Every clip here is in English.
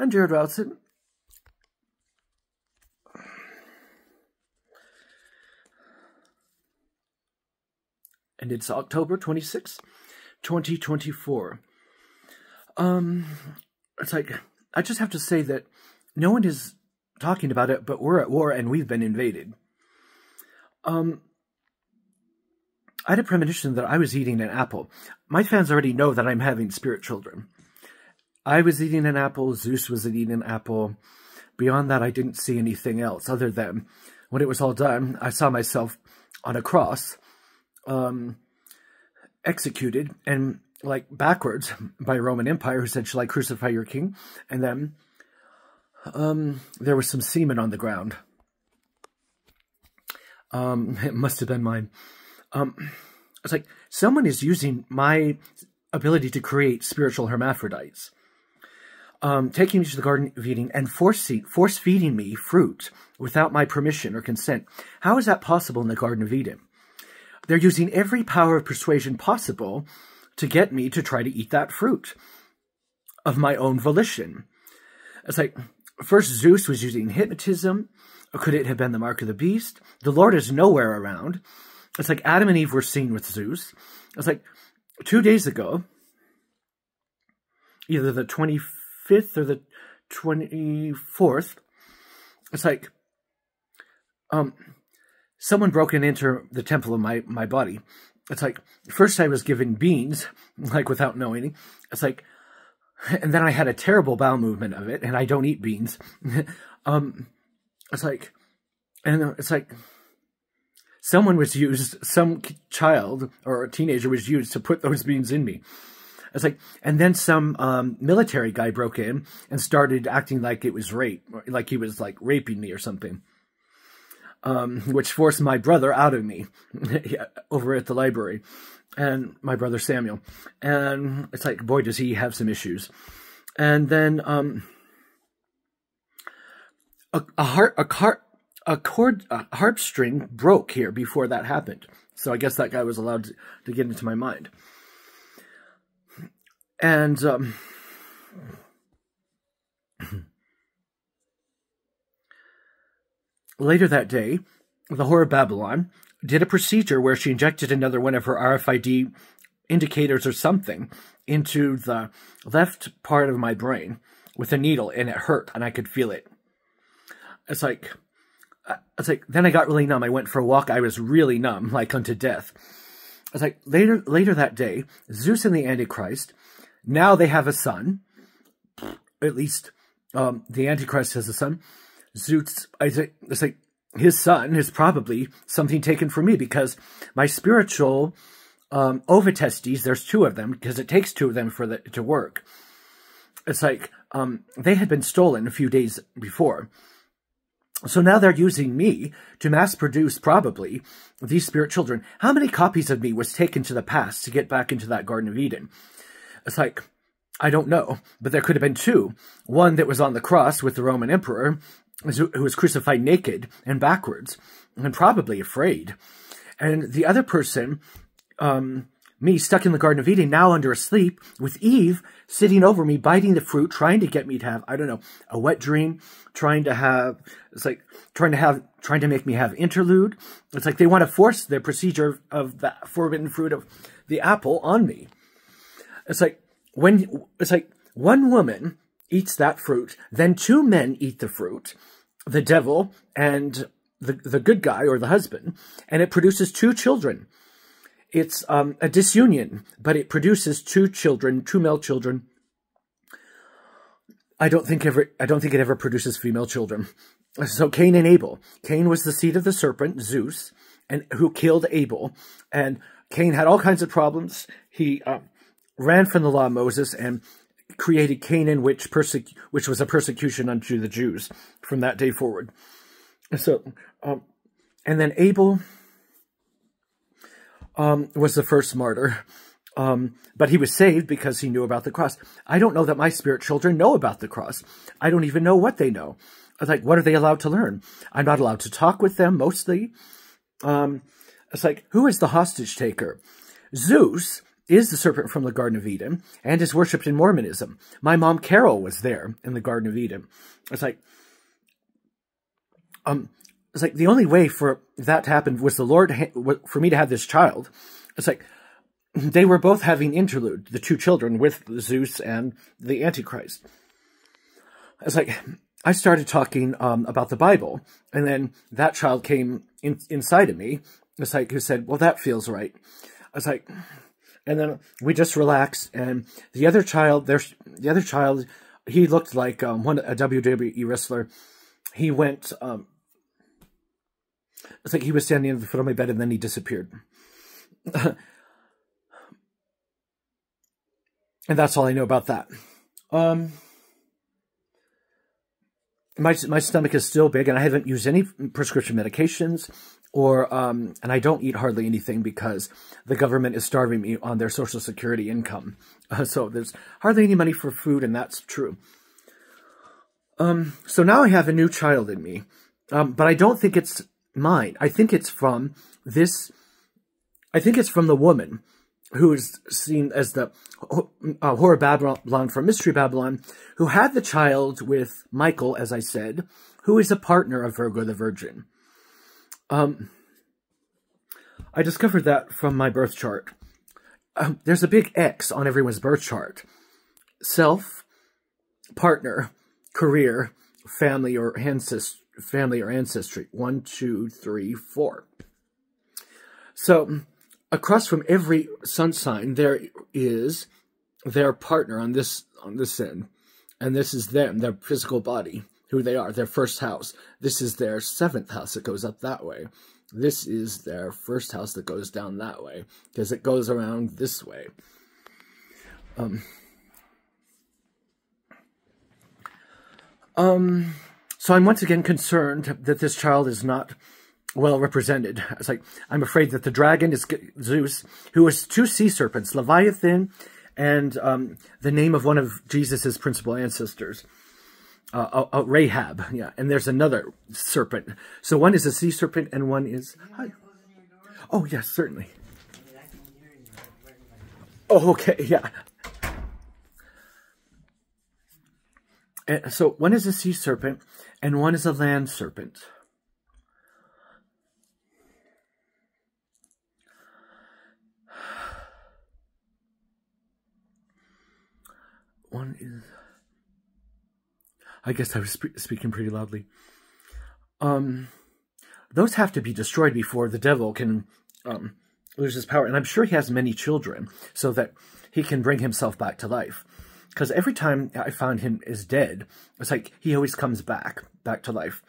I'm Jared Routson. And it's October 26, 2024. Um, it's like, I just have to say that no one is talking about it, but we're at war and we've been invaded. Um, I had a premonition that I was eating an apple. My fans already know that I'm having spirit children. I was eating an apple, Zeus was eating an apple. Beyond that, I didn't see anything else other than when it was all done, I saw myself on a cross, um, executed and like backwards by Roman Empire who said, shall I crucify your king? And then um, there was some semen on the ground. Um, it must have been mine. Um, it's like someone is using my ability to create spiritual hermaphrodites, um, taking me to the Garden of Eden and force, force feeding me fruit without my permission or consent. How is that possible in the Garden of Eden? They're using every power of persuasion possible to get me to try to eat that fruit of my own volition. It's like, first Zeus was using hypnotism. Could it have been the mark of the beast? The Lord is nowhere around. It's like Adam and Eve were seen with Zeus. It's like two days ago, either the 25th or the 24th, it's like um, someone broken into the temple of my, my body. It's like, first I was given beans, like without knowing. It's like, and then I had a terrible bowel movement of it, and I don't eat beans. um, it's like, and it's like, someone was used, some child or a teenager was used to put those beans in me. It's like, and then some um, military guy broke in and started acting like it was rape, like he was like raping me or something. Um, which forced my brother out of me over at the library, and my brother Samuel. And it's like, boy, does he have some issues. And then um, a, a heart, a cart, a chord, a harp string broke here before that happened. So I guess that guy was allowed to, to get into my mind. And um, later that day, the Whore of Babylon did a procedure where she injected another one of her RFID indicators or something into the left part of my brain with a needle, and it hurt, and I could feel it. It's like, uh, it's like, then I got really numb. I went for a walk. I was really numb, like unto death. It's like later, later that day, Zeus and the Antichrist, now they have a son. At least, um, the Antichrist has a son. Zeus, I say, it's like his son is probably something taken from me because my spiritual um, ovotestes, there's two of them because it takes two of them for the, to work. It's like um, they had been stolen a few days before. So now they're using me to mass produce, probably, these spirit children. How many copies of me was taken to the past to get back into that Garden of Eden? It's like, I don't know, but there could have been two. One that was on the cross with the Roman emperor, who was crucified naked and backwards, and probably afraid. And the other person, um, me stuck in the Garden of Eden, now under a sleep, with Eve sitting over me, biting the fruit, trying to get me to have, I don't know, a wet dream, trying to have, it's like, trying to have, trying to make me have interlude. It's like they want to force the procedure of the forbidden fruit of the apple on me. It's like, when, it's like, one woman eats that fruit, then two men eat the fruit, the devil and the, the good guy or the husband, and it produces two children. It's um, a disunion, but it produces two children, two male children. I don't think ever. I don't think it ever produces female children. So Cain and Abel. Cain was the seed of the serpent, Zeus, and who killed Abel. And Cain had all kinds of problems. He uh, ran from the law of Moses and created Canaan, which which was a persecution unto the Jews from that day forward. So, um, and then Abel um, was the first martyr. Um, but he was saved because he knew about the cross. I don't know that my spirit children know about the cross. I don't even know what they know. Like, what are they allowed to learn? I'm not allowed to talk with them, mostly. Um, it's like, who is the hostage taker? Zeus is the serpent from the Garden of Eden and is worshipped in Mormonism. My mom Carol was there in the Garden of Eden. It's like, um, it's like the only way for that to happen was the Lord for me to have this child. It's like they were both having interlude, the two children with Zeus and the Antichrist. It's like I started talking um, about the Bible, and then that child came in, inside of me. It's like who said, "Well, that feels right." I was like, and then we just relaxed. And the other child, there's the other child, he looked like um, one a WWE wrestler. He went. Um, it's like he was standing at the foot of my bed, and then he disappeared. and that's all I know about that. Um my my stomach is still big, and I haven't used any prescription medications, or um, and I don't eat hardly anything because the government is starving me on their social security income. Uh, so there's hardly any money for food, and that's true. Um, so now I have a new child in me, um, but I don't think it's mine. I think it's from this. I think it's from the woman who is seen as the uh, whore Babylon from Mystery Babylon, who had the child with Michael, as I said, who is a partner of Virgo the Virgin. Um, I discovered that from my birth chart. Um, there's a big X on everyone's birth chart. Self, partner, career, family or ancestry. Family or ancestry. One, two, three, four. So across from every sun sign there is their partner on this on this end and this is them their physical body who they are their first house. This is their seventh house that goes up that way. This is their first house that goes down that way because it goes around this way. Um um so i'm once again concerned that this child is not well represented. It's like, I'm afraid that the dragon is Zeus, who has two sea serpents, Leviathan and um, the name of one of Jesus's principal ancestors, uh, uh, uh, Rahab. Yeah, and there's another serpent. So one is a sea serpent and one is... Hi. Oh, yes, certainly. Oh, okay, yeah. And so one is a sea serpent and one is a land serpent. one is I guess I was sp speaking pretty loudly. Um, those have to be destroyed before the devil can um, lose his power. And I'm sure he has many children so that he can bring himself back to life. Because every time I found him is dead, it's like he always comes back, back to life.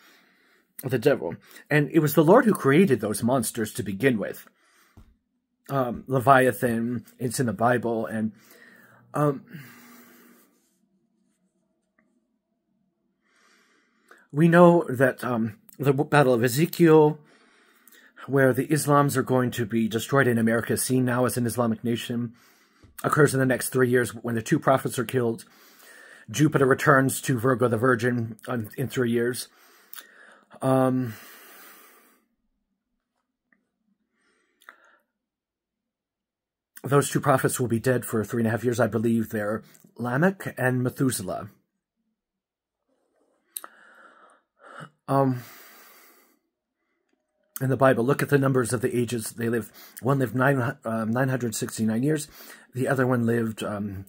The devil. And it was the Lord who created those monsters to begin with. Um, Leviathan, it's in the Bible, and um, We know that um, the Battle of Ezekiel, where the Islams are going to be destroyed in America, seen now as an Islamic nation, occurs in the next three years when the two prophets are killed. Jupiter returns to Virgo the Virgin in three years. Um, those two prophets will be dead for three and a half years. I believe they're Lamech and Methuselah. Um, in the Bible, look at the numbers of the ages they lived. One lived nine, uh, 969 years. The other one lived, um,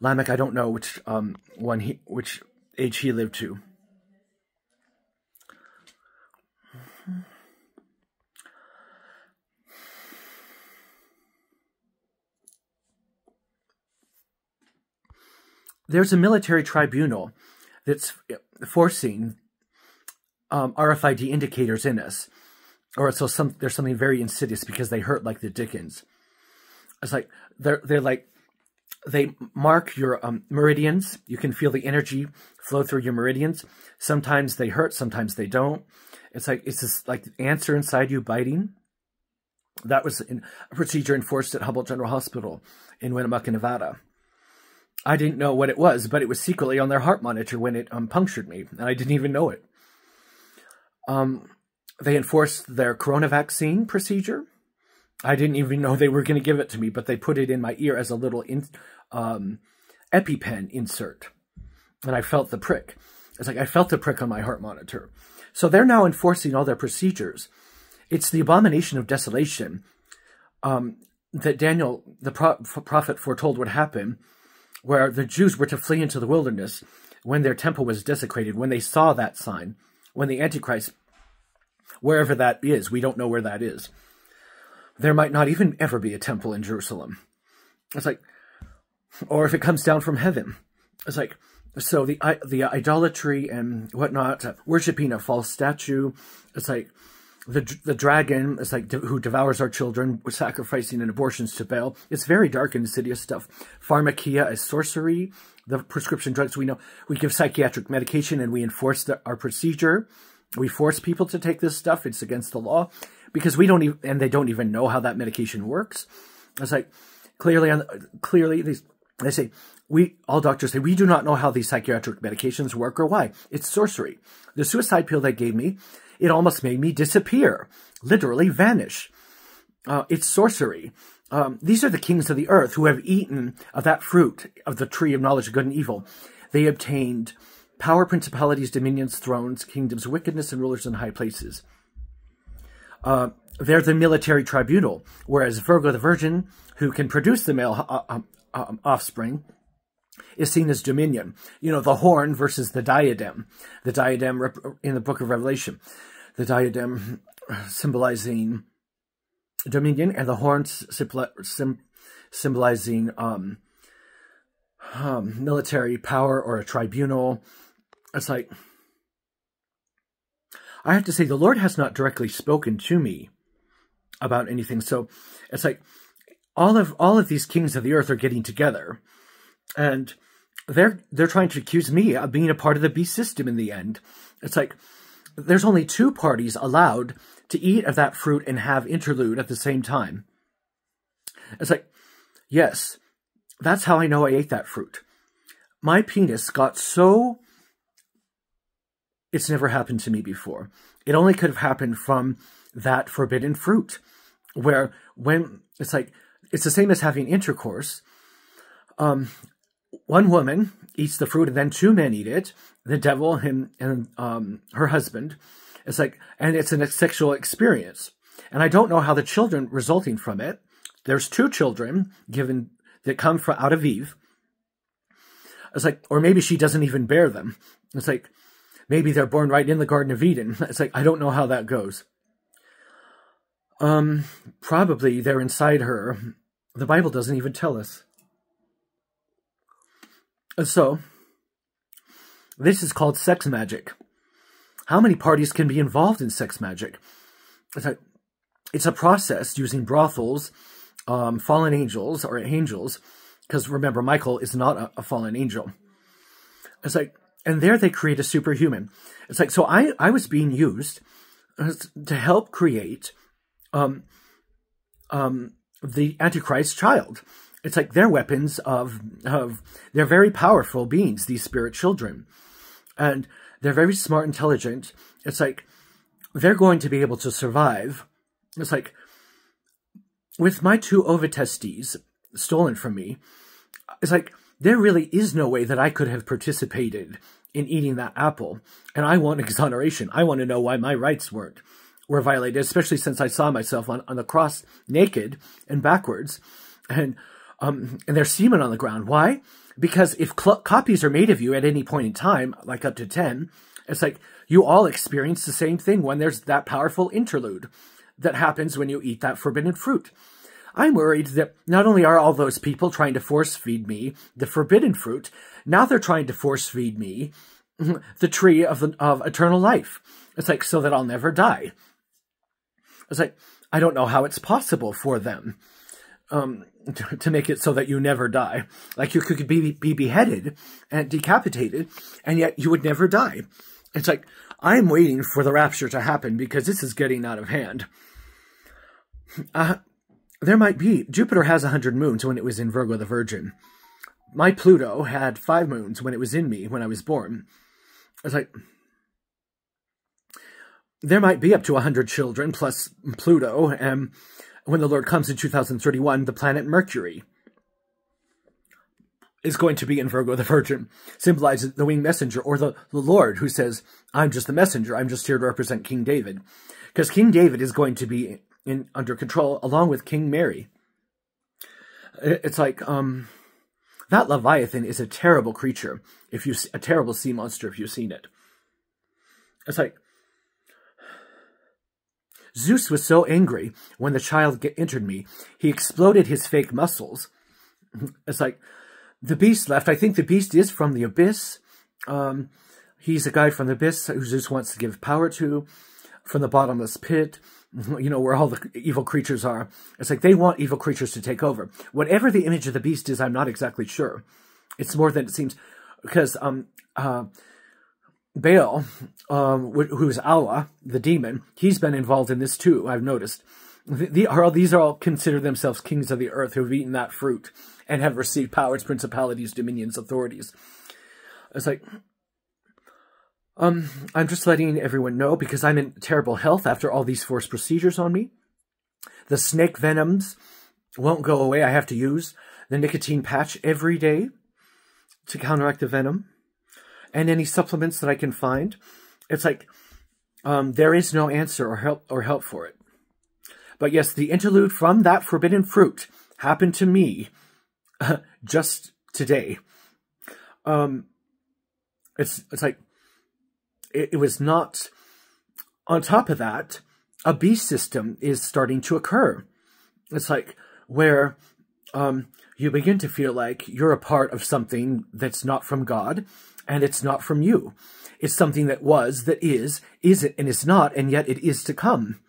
Lamech, I don't know which um, one he, which age he lived to. There's a military tribunal that's forcing um, RFID indicators in us. Or so some there's something very insidious because they hurt like the Dickens. It's like they're they're like they mark your um, meridians. You can feel the energy flow through your meridians. Sometimes they hurt, sometimes they don't. It's like it's this like the answer inside you biting. That was a procedure enforced at Humboldt General Hospital in Winnemucca, Nevada. I didn't know what it was, but it was secretly on their heart monitor when it um, punctured me, and I didn't even know it. Um, they enforced their corona vaccine procedure I didn't even know they were going to give it to me, but they put it in my ear as a little in, um, EpiPen insert. And I felt the prick. It's like I felt the prick on my heart monitor. So they're now enforcing all their procedures. It's the abomination of desolation um, that Daniel, the pro prophet, foretold would happen, where the Jews were to flee into the wilderness when their temple was desecrated, when they saw that sign, when the Antichrist, wherever that is, we don't know where that is, there might not even ever be a temple in Jerusalem. It's like, or if it comes down from heaven, it's like, so the the idolatry and whatnot, worshiping a false statue, it's like the the dragon is like who devours our children, sacrificing and abortions to Baal. It's very dark and insidious stuff. Pharmakia is sorcery. The prescription drugs we know we give psychiatric medication and we enforce the, our procedure. We force people to take this stuff. It's against the law because we don't even and they don't even know how that medication works. It's like clearly clearly these they say we all doctors say we do not know how these psychiatric medications work or why. It's sorcery. The suicide pill they gave me, it almost made me disappear, literally vanish. Uh, it's sorcery. Um, these are the kings of the earth who have eaten of that fruit of the tree of knowledge of good and evil. They obtained power, principalities, dominions, thrones, kingdoms, wickedness, and rulers in high places. Uh, they're the military tribunal, whereas Virgo the Virgin, who can produce the male uh, um, um, offspring, is seen as dominion. You know, the horn versus the diadem. The diadem in the book of Revelation. The diadem symbolizing dominion and the horn symbolizing um, um, military power or a tribunal. It's like, I have to say, the Lord has not directly spoken to me about anything. So it's like all of all of these kings of the earth are getting together and they're they're trying to accuse me of being a part of the beast system in the end. It's like there's only two parties allowed to eat of that fruit and have interlude at the same time. It's like, yes, that's how I know I ate that fruit. My penis got so it's never happened to me before. It only could have happened from that forbidden fruit, where when it's like it's the same as having intercourse. Um, one woman eats the fruit and then two men eat it. The devil, him, and um, her husband. It's like, and it's a sexual experience. And I don't know how the children resulting from it. There's two children given that come from out of Eve. It's like, or maybe she doesn't even bear them. It's like, maybe they're born right in the Garden of Eden. It's like, I don't know how that goes. Um, probably they're inside her. The Bible doesn't even tell us. And so, this is called sex magic. How many parties can be involved in sex magic? It's a, it's a process using brothels, um, fallen angels, or angels, because remember, Michael is not a, a fallen angel. It's like, and there they create a superhuman. It's like, so I, I was being used to help create um, um, the Antichrist child. It's like they're weapons of, of, they're very powerful beings, these spirit children. And they're very smart, intelligent. It's like they're going to be able to survive. It's like with my two ovotestes stolen from me, it's like there really is no way that I could have participated in eating that apple. And I want exoneration. I want to know why my rights weren't were violated, especially since I saw myself on, on the cross naked and backwards. And um, and there's semen on the ground. Why? Because if copies are made of you at any point in time, like up to 10, it's like you all experience the same thing when there's that powerful interlude that happens when you eat that forbidden fruit. I'm worried that not only are all those people trying to force feed me the forbidden fruit, now they're trying to force feed me the tree of, the, of eternal life. It's like, so that I'll never die. It's like, I don't know how it's possible for them um, to, make it so that you never die. Like you could be, be beheaded and decapitated, and yet you would never die. It's like, I'm waiting for the rapture to happen because this is getting out of hand. Uh, there might be. Jupiter has a 100 moons when it was in Virgo the Virgin. My Pluto had five moons when it was in me when I was born. It's like, there might be up to a 100 children plus Pluto, and when the Lord comes in 2031, the planet Mercury is going to be in Virgo the Virgin, symbolizes the winged messenger or the, the Lord who says, I'm just the messenger. I'm just here to represent King David. Because King David is going to be in under control along with King Mary. It's like, um, that Leviathan is a terrible creature. If you, a terrible sea monster if you've seen it. It's like, Zeus was so angry when the child entered me, he exploded his fake muscles. It's like, the beast left. I think the beast is from the abyss. Um, he's a guy from the abyss who Zeus wants to give power to, from the bottomless pit, you know, where all the evil creatures are. It's like they want evil creatures to take over. Whatever the image of the beast is, I'm not exactly sure. It's more than it seems, because um, uh, Baal, um, who is Allah, the demon, he's been involved in this too, I've noticed. The, are, these are all consider themselves kings of the earth who have eaten that fruit and have received powers, principalities, dominions, authorities. It's like, um, I'm just letting everyone know because I'm in terrible health after all these forced procedures on me. The snake venoms won't go away. I have to use the nicotine patch every day to counteract the venom and any supplements that I can find. It's like, um, there is no answer or help or help for it. But yes, the interlude from that forbidden fruit happened to me just today. Um, it's it's like it, it was not. On top of that, a beast system is starting to occur. It's like where um, you begin to feel like you're a part of something that's not from God and it's not from you. It's something that was, that is, is it, and is not, and yet it is to come.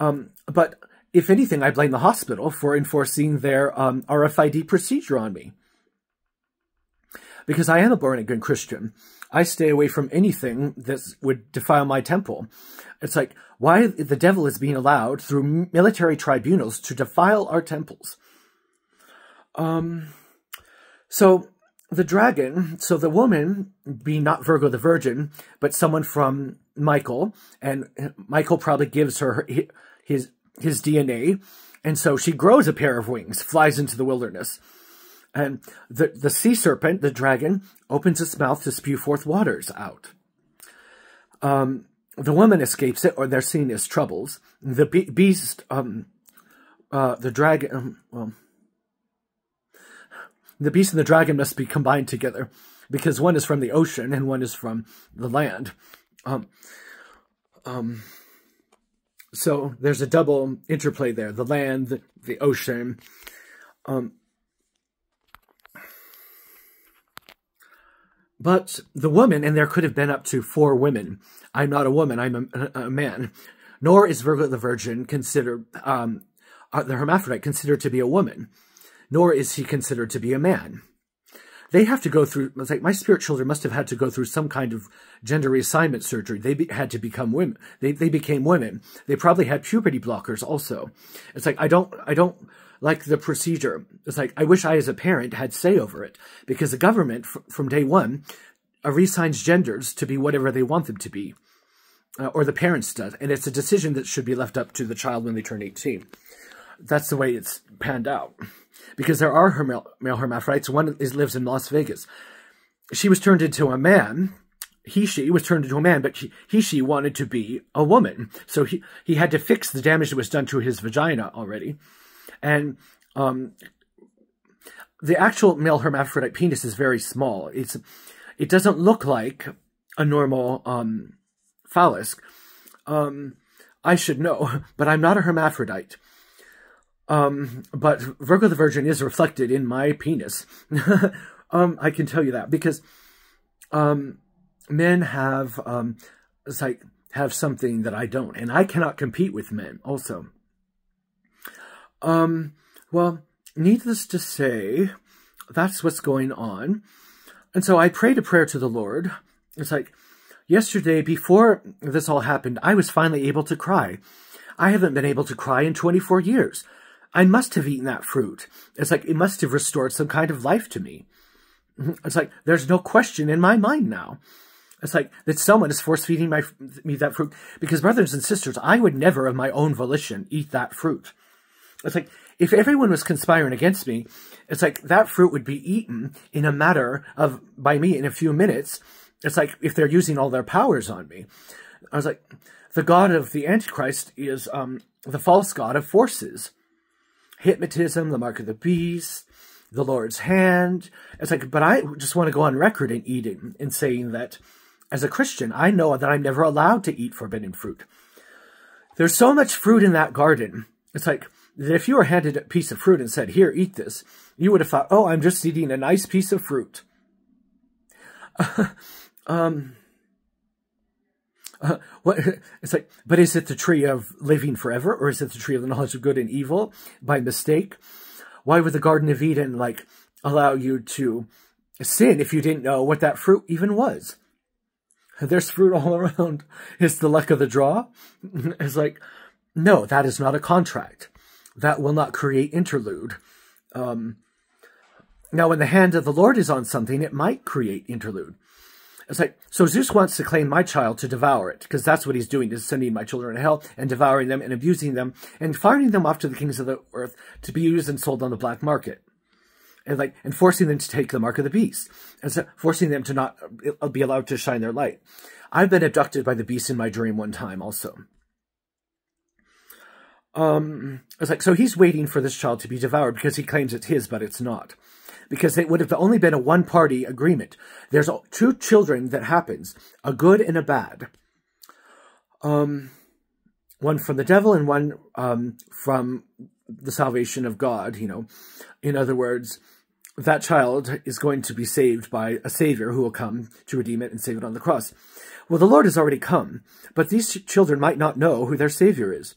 Um, but if anything, I blame the hospital for enforcing their um, RFID procedure on me. Because I am a born-again Christian. I stay away from anything that would defile my temple. It's like, why the devil is being allowed through military tribunals to defile our temples. Um, so the dragon, so the woman being not Virgo the Virgin, but someone from Michael, and Michael probably gives her his his DNA, and so she grows a pair of wings, flies into the wilderness. And the, the sea serpent, the dragon, opens its mouth to spew forth waters out. Um, the woman escapes it, or they're seen as troubles. The be beast, um, uh, the dragon, um, well, the beast and the dragon must be combined together because one is from the ocean and one is from the land. Um, um, so there's a double interplay there, the land, the, the ocean. Um, but the woman, and there could have been up to four women. I'm not a woman, I'm a, a man. Nor is Virgo the Virgin considered, um, uh, the hermaphrodite considered to be a woman. Nor is he considered to be a man they have to go through, it's like my spirit children must have had to go through some kind of gender reassignment surgery. They be, had to become women. They, they became women. They probably had puberty blockers also. It's like, I don't, I don't like the procedure. It's like, I wish I as a parent had say over it because the government from day one uh, reassigns genders to be whatever they want them to be. Uh, or the parents does. And it's a decision that should be left up to the child when they turn 18. That's the way it's panned out because there are her male, male hermaphrodites. One is, lives in Las Vegas. She was turned into a man. He, she was turned into a man, but he, he, she wanted to be a woman. So he, he had to fix the damage that was done to his vagina already. And, um, the actual male hermaphrodite penis is very small. It's, it doesn't look like a normal, um, phallus. Um, I should know, but I'm not a hermaphrodite. Um, but Virgo the Virgin is reflected in my penis. um, I can tell you that because um, men have um, it's like have something that I don't, and I cannot compete with men. Also, um, well, needless to say, that's what's going on, and so I prayed a prayer to the Lord. It's like yesterday, before this all happened, I was finally able to cry. I haven't been able to cry in 24 years. I must have eaten that fruit. It's like it must have restored some kind of life to me. Mm-hmm. It's like there's no question in my mind now. It's like that someone is force feeding my me that fruit because brothers and sisters, I would never of my own volition eat that fruit. It's like if everyone was conspiring against me, it's like that fruit would be eaten in a matter of by me in a few minutes. It's like if they're using all their powers on me. I was like, the god of the Antichrist is um, the false god of forces, hypnotism, the mark of the beast, the Lord's hand. It's like, but I just want to go on record in eating and saying that as a Christian, I know that I'm never allowed to eat forbidden fruit. There's so much fruit in that garden. It's like that if you were handed a piece of fruit and said, here, eat this, you would have thought, oh, I'm just eating a nice piece of fruit. um, uh, what, it's like, but is it the tree of living forever, or is it the tree of the knowledge of good and evil by mistake? Why would the Garden of Eden, like, allow you to sin if you didn't know what that fruit even was? There's fruit all around. It's the luck of the draw. It's like, no, that is not a contract. That will not create interlude. Um, now, when the hand of the Lord is on something, it might create interlude. It's like, so Zeus wants to claim my child to devour it, because that's what he's doing, is sending my children to hell and devouring them and abusing them and firing them off to the kings of the earth to be used and sold on the black market. And like and forcing them to take the mark of the beast. And so forcing them to not uh, be allowed to shine their light. I've been abducted by the beast in my dream one time also. Um it's like so he's waiting for this child to be devoured because he claims it's his but it's not because it would have only been a one party agreement there's two children that happens a good and a bad um one from the devil and one um from the salvation of God, you know. In other words, that child is going to be saved by a savior who will come to redeem it and save it on the cross. Well, the Lord has already come, but these children might not know who their savior is.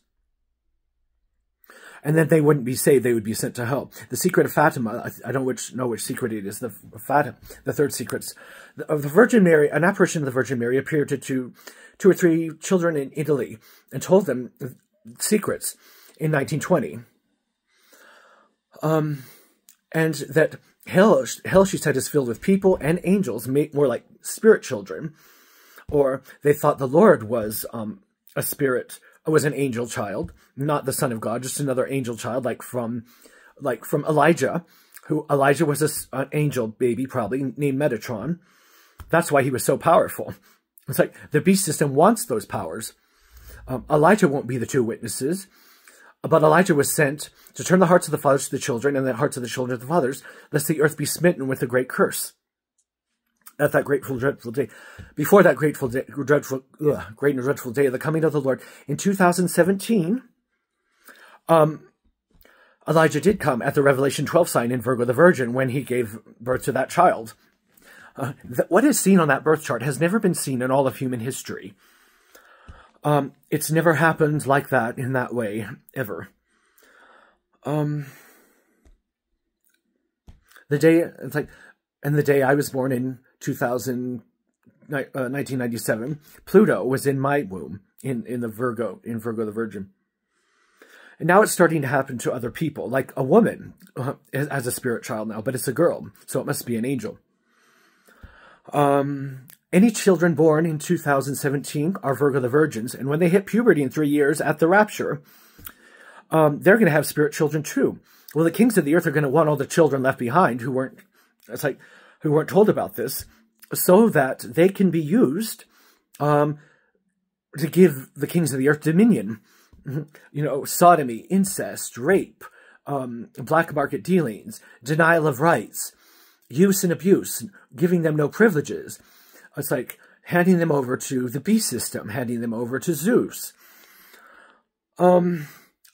And then they wouldn't be saved, they would be sent to hell. The secret of Fatima, I don't which, know which secret it is, the Fatima, the third secret of the Virgin Mary, an apparition of the Virgin Mary appeared to two, two or three children in Italy and told them secrets in 1920. Um, and that hell, hell, she said, is filled with people and angels, more like spirit children. Or they thought the Lord was um, a spirit, was an angel child, not the son of God, just another angel child, like from, like from Elijah, who Elijah was an angel baby, probably named Metatron. That's why he was so powerful. It's like the beast system wants those powers. Um, Elijah won't be the two witnesses. But Elijah was sent to turn the hearts of the fathers to the children and the hearts of the children to the fathers, lest the earth be smitten with a great curse. At that grateful, dreadful day, before that grateful, day, dreadful, ugh, great and dreadful day of the coming of the Lord in 2017, um, Elijah did come at the Revelation 12 sign in Virgo the Virgin when he gave birth to that child. Uh, what is seen on that birth chart has never been seen in all of human history. Um, it's never happened like that in that way, ever. Um, the day, it's like, and the day I was born in 2000, uh, 1997, Pluto was in my womb, in, in the Virgo, in Virgo the Virgin. And now it's starting to happen to other people, like a woman uh, as a spirit child now, but it's a girl, so it must be an angel. Um, any children born in 2017 are Virgo the Virgins, and when they hit puberty in three years at the rapture, um, they're going to have spirit children too. Well, the kings of the earth are going to want all the children left behind who weren't, it's like, who weren't told about this, so that they can be used um, to give the kings of the earth dominion. You know, sodomy, incest, rape, um, black market dealings, denial of rights, use and abuse, giving them no privileges, it's like handing them over to the beast system, handing them over to Zeus. Um,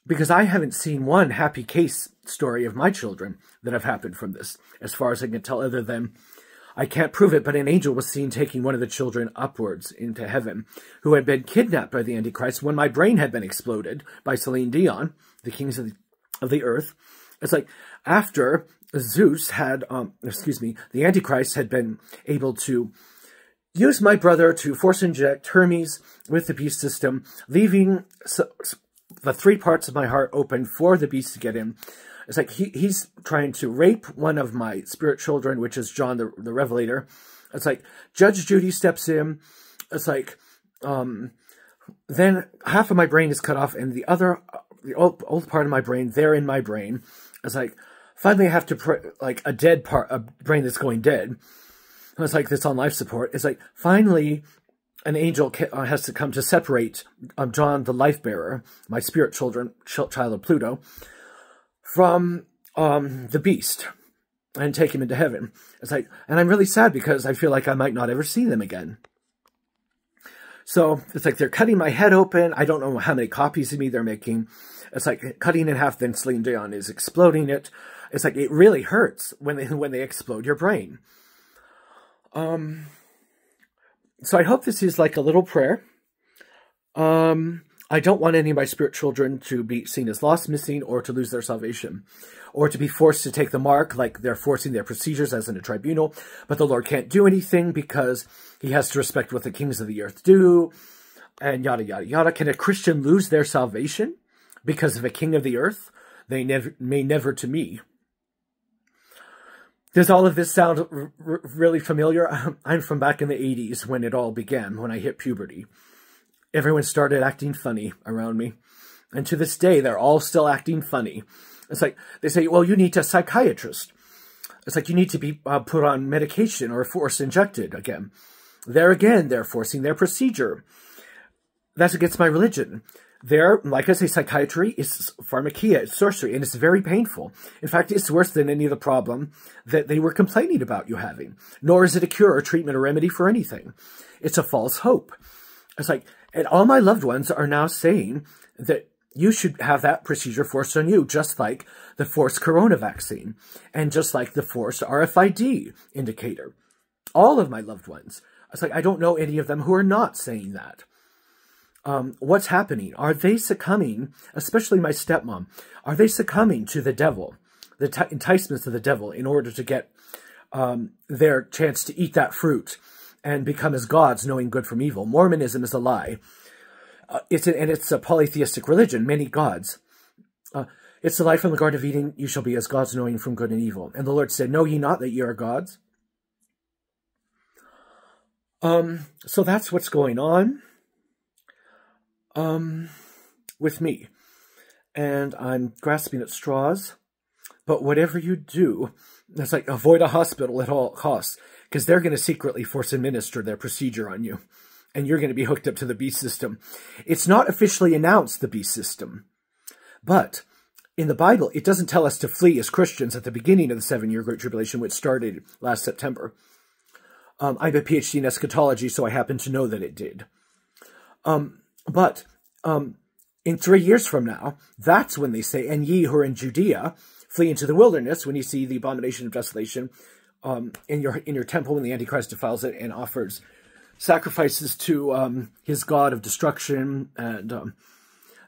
because I haven't seen one happy case story of my children that have happened from this, as far as I can tell, other than I can't prove it, but an angel was seen taking one of the children upwards into heaven, who had been kidnapped by the Antichrist when my brain had been exploded by Celine Dion, the kings of the, of the earth. It's like after Zeus had, um, excuse me, the Antichrist had been able to Use my brother to force inject Hermes with the beast system, leaving the three parts of my heart open for the beast to get in. It's like he, he's trying to rape one of my spirit children, which is John the, the Revelator, It's like Judge Judy steps in. It's like, um, then half of my brain is cut off and the other, the old, old part of my brain, there in my brain, it's like, finally I have to, pray, like a dead part, a brain that's going dead. It's like this on life support. It's like, finally, an angel uh, has to come to separate um, John, the life bearer, my spirit children, child of Pluto, from um, the beast and take him into heaven. It's like, and I'm really sad because I feel like I might not ever see them again. So it's like they're cutting my head open. I don't know how many copies of me they're making. It's like cutting in half, then Celine Dion is exploding it. It's like it really hurts when they when they explode your brain. Um. So I hope this is like a little prayer. Um. I don't want any of my spirit children to be seen as lost, missing, or to lose their salvation, or to be forced to take the mark like they're forcing their procedures as in a tribunal. But the Lord can't do anything because he has to respect what the kings of the earth do, and yada, yada, yada. Can a Christian lose their salvation because of a king of the earth? They never may never to me. Does all of this sound really familiar? I'm from back in the 80s when it all began, when I hit puberty everyone started acting funny around me. And to this day, they're all still acting funny. It's like, they say, well, you need a psychiatrist. It's like you need to be uh, put on medication or force injected again. There again, they're forcing their procedure. That's against my religion. There, like I say, psychiatry is pharmakia, it's sorcery, and it's very painful. In fact, it's worse than any of the problem that they were complaining about you having. Nor is it a cure or treatment or remedy for anything. It's a false hope. It's like, and all my loved ones are now saying that you should have that procedure forced on you, just like the forced corona vaccine and just like the forced RFID indicator. All of my loved ones. It's like, I don't know any of them who are not saying that. Um, what's happening? Are they succumbing, especially my stepmom, are they succumbing to the devil, the enticements of the devil in order to get um, their chance to eat that fruit and become as gods, knowing good from evil. Mormonism is a lie. Uh, it's an, and it's a polytheistic religion, many gods. Uh, it's the life from the Garden of Eden, you shall be as gods, knowing from good and evil. And the Lord said, Know ye not that ye are gods? Um, so that's what's going on um, with me. And I'm grasping at straws. But whatever you do, it's like avoid a hospital at all costs because they're going to secretly force administer their procedure on you. And you're going to be hooked up to the beast system. It's not officially announced, the beast system. But in the Bible, it doesn't tell us to flee as Christians at the beginning of the seven-year Great Tribulation, which started last September. Um, I have a PhD in eschatology, so I happen to know that it did. Um, but um, in three years from now, that's when they say, and ye who are in Judea, flee into the wilderness, when you see the abomination of desolation, um, in your in your temple when the Antichrist defiles it and offers sacrifices to um, his god of destruction, and um,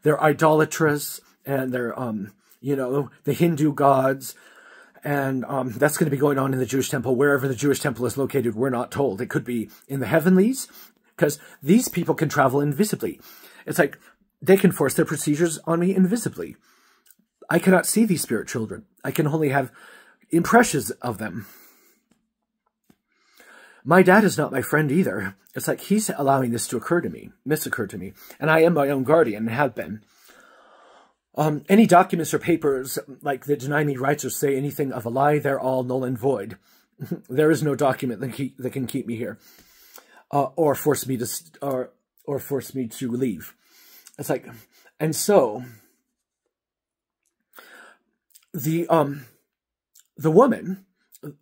they're idolatrous, and they're um, you know the Hindu gods, and um, that's going to be going on in the Jewish temple wherever the Jewish temple is located. We're not told. It could be in the heavenlies because these people can travel invisibly. It's like they can force their procedures on me invisibly. I cannot see these spirit children. I can only have impressions of them. My dad is not my friend either. It's like he's allowing this to occur to me, misoccur to me, and I am my own guardian and have been. Um, any documents or papers like that deny me rights or say anything of a lie, they're all null and void. there is no document that, keep, that can keep me here, uh, or force me to or or force me to leave. It's like, and so the um the woman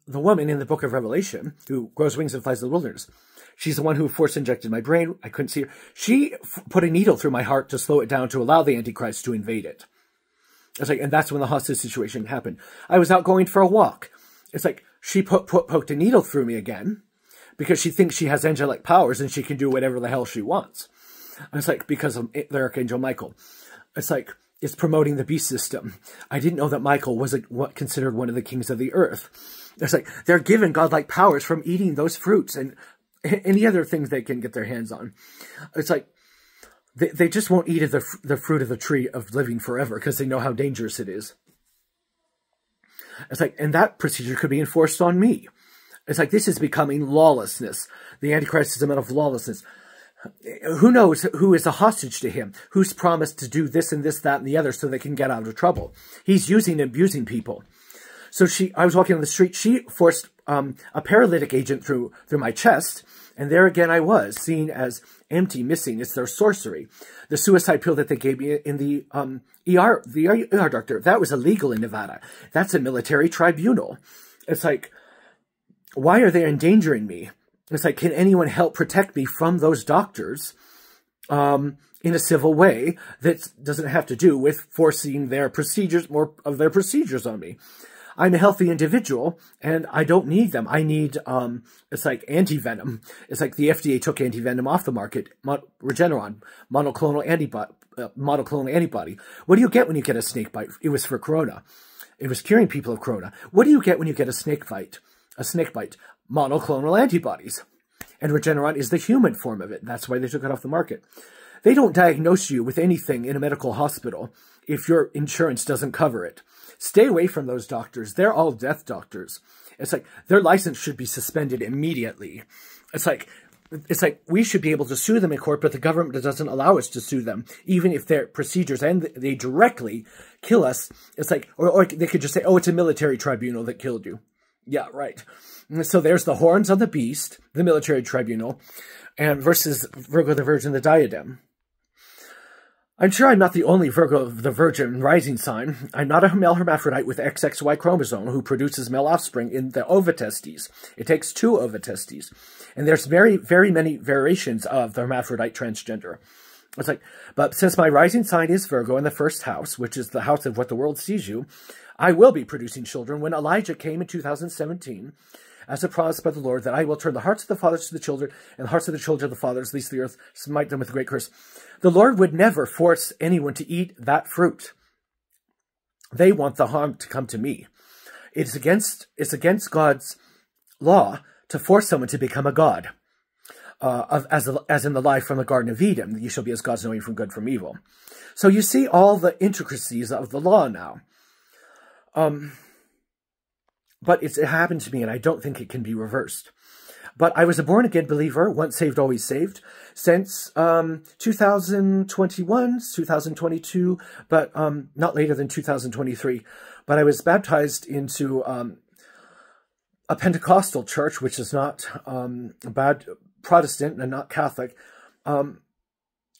the woman in the book of Revelation who grows wings and flies to the wilderness. She's the one who force injected my brain. I couldn't see her. She put a needle through my heart to slow it down to allow the Antichrist to invade it. It's like, and that's when the hostage situation happened. I was out going for a walk. It's like she put, put poked a needle through me again because she thinks she has angelic powers and she can do whatever the hell she wants. And it's like because of the Archangel Michael. It's like it's promoting the beast system. I didn't know that Michael was a, what considered one of the kings of the earth. It's like they're given godlike powers from eating those fruits and any other things they can get their hands on. It's like they, they just won't eat the, the fruit of the tree of living forever because they know how dangerous it is. It's like, and that procedure could be enforced on me. It's like this is becoming lawlessness. The Antichrist is a man of lawlessness. Who knows who is a hostage to him? Who's promised to do this and this, that, and the other so they can get out of trouble? He's using and abusing people. So she, I was walking on the street. She forced um, a paralytic agent through through my chest, and there again I was, seen as empty, missing. It's their sorcery. The suicide pill that they gave me in the um, ER, the ER doctor, that was illegal in Nevada. That's a military tribunal. It's like, why are they endangering me? It's like, can anyone help protect me from those doctors um, in a civil way that doesn't have to do with forcing their procedures, more of their procedures on me? I'm a healthy individual and I don't need them. I need, um, it's like anti-venom. It's like the FDA took anti-venom off the market. Regeneron, monoclonal antibody, uh, monoclonal antibody. What do you get when you get a snake bite? It was for corona. It was curing people of corona. What do you get when you get a snake bite? A snake bite. Monoclonal antibodies. And Regeneron is the human form of it. That's why they took it off the market. They don't diagnose you with anything in a medical hospital if your insurance doesn't cover it. Stay away from those doctors. They're all death doctors. It's like their license should be suspended immediately. It's like it's like we should be able to sue them in court, but the government doesn't allow us to sue them, even if their procedures and they directly kill us. It's like, or, or they could just say, oh, it's a military tribunal that killed you. Yeah, right. So there's the horns on the beast, the military tribunal, and versus Virgo the Virgin, the diadem. I'm sure I'm not the only Virgo of the Virgin rising sign. I'm not a male hermaphrodite with XXY chromosome who produces male offspring in the ovotestes. It takes two ovotestes. And there's very, very many variations of the hermaphrodite transgender. It's like, but since my rising sign is Virgo in the first house, which is the house of what the world sees you, I will be producing children. When Elijah came in 2017, as a promise by the Lord, that I will turn the hearts of the fathers to the children, and the hearts of the children to the fathers, lest the earth smite them with a great curse. The Lord would never force anyone to eat that fruit. They want the harm to come to me. It's against, it's against God's law to force someone to become a god. Uh, of, as, as in the life from the Garden of Eden, you shall be as gods knowing from good from evil. So you see all the intricacies of the law now. Um, but it happened to me, and I don't think it can be reversed. But I was a born-again believer, once saved, always saved, since um, 2021, 2022, but um, not later than 2023. But I was baptized into um, a Pentecostal church, which is not um, bad Protestant and not Catholic, um,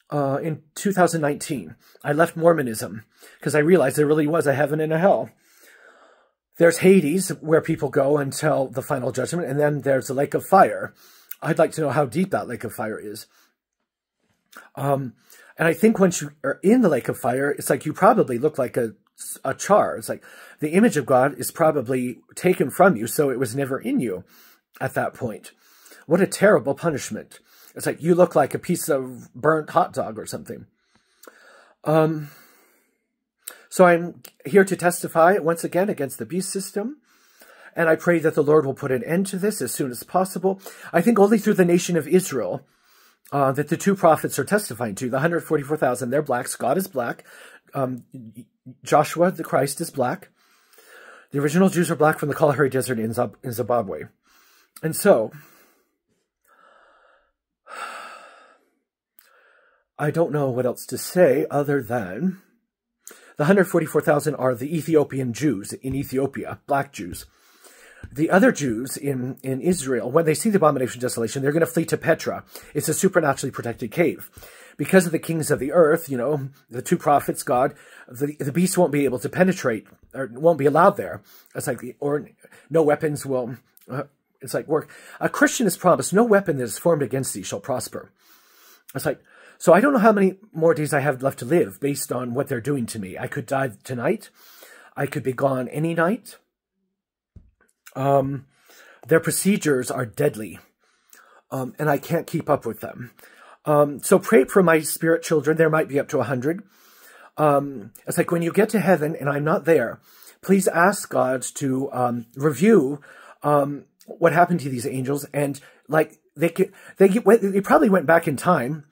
uh, in 2019. I left Mormonism because I realized there really was a heaven and a hell. There's Hades, where people go until the final judgment, and then there's the lake of fire. I'd like to know how deep that lake of fire is. Um, and I think once you are in the lake of fire, it's like you probably look like a, a char. It's like the image of God is probably taken from you, so it was never in you at that point. What a terrible punishment. It's like you look like a piece of burnt hot dog or something. Um, so I'm here to testify once again against the beast system. And I pray that the Lord will put an end to this as soon as possible. I think only through the nation of Israel uh, that the two prophets are testifying to. The 144,000, they're blacks. God is black. Um, Joshua, the Christ, is black. The original Jews are black from the Kalahari Desert in, in Zimbabwe. And so, I don't know what else to say other than the 144,000 are the Ethiopian Jews in Ethiopia, black Jews. The other Jews in, in Israel, when they see the abomination of desolation, they're going to flee to Petra. It's a supernaturally protected cave. Because of the kings of the earth, you know, the two prophets, God, the, the beast won't be able to penetrate, or won't be allowed there. It's like, or no weapons will, uh, it's like work. A Christian is promised, no weapon that is formed against thee shall prosper. It's like, so I don't know how many more days I have left to live based on what they're doing to me. I could die tonight. I could be gone any night. Um, their procedures are deadly, um, and I can't keep up with them. Um, so pray for my spirit children. There might be up to a hundred. Um, it's like when you get to heaven and I'm not there, please ask God to um, review um, what happened to these angels and like they could, they they probably went back in time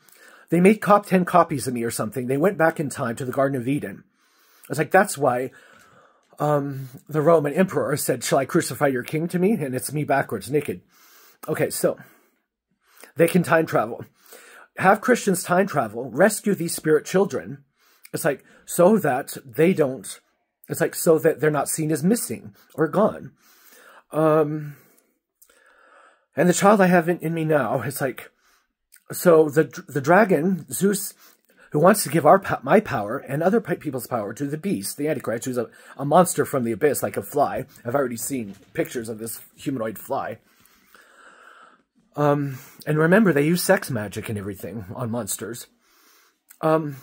they made cop 10 copies of me or something. They went back in time to the Garden of Eden. I was like, that's why um, the Roman emperor said, Shall I crucify your king to me? And it's me backwards, naked. Okay, so they can time travel. Have Christians time travel, rescue these spirit children. It's like so that they don't, it's like so that they're not seen as missing or gone. Um, and the child I have in, in me now, it's like, so the the dragon, Zeus, who wants to give our my power and other people's power to the beast, the Antichrist, who's a, a monster from the abyss, like a fly. I've already seen pictures of this humanoid fly. Um, and remember, they use sex magic and everything on monsters. Um,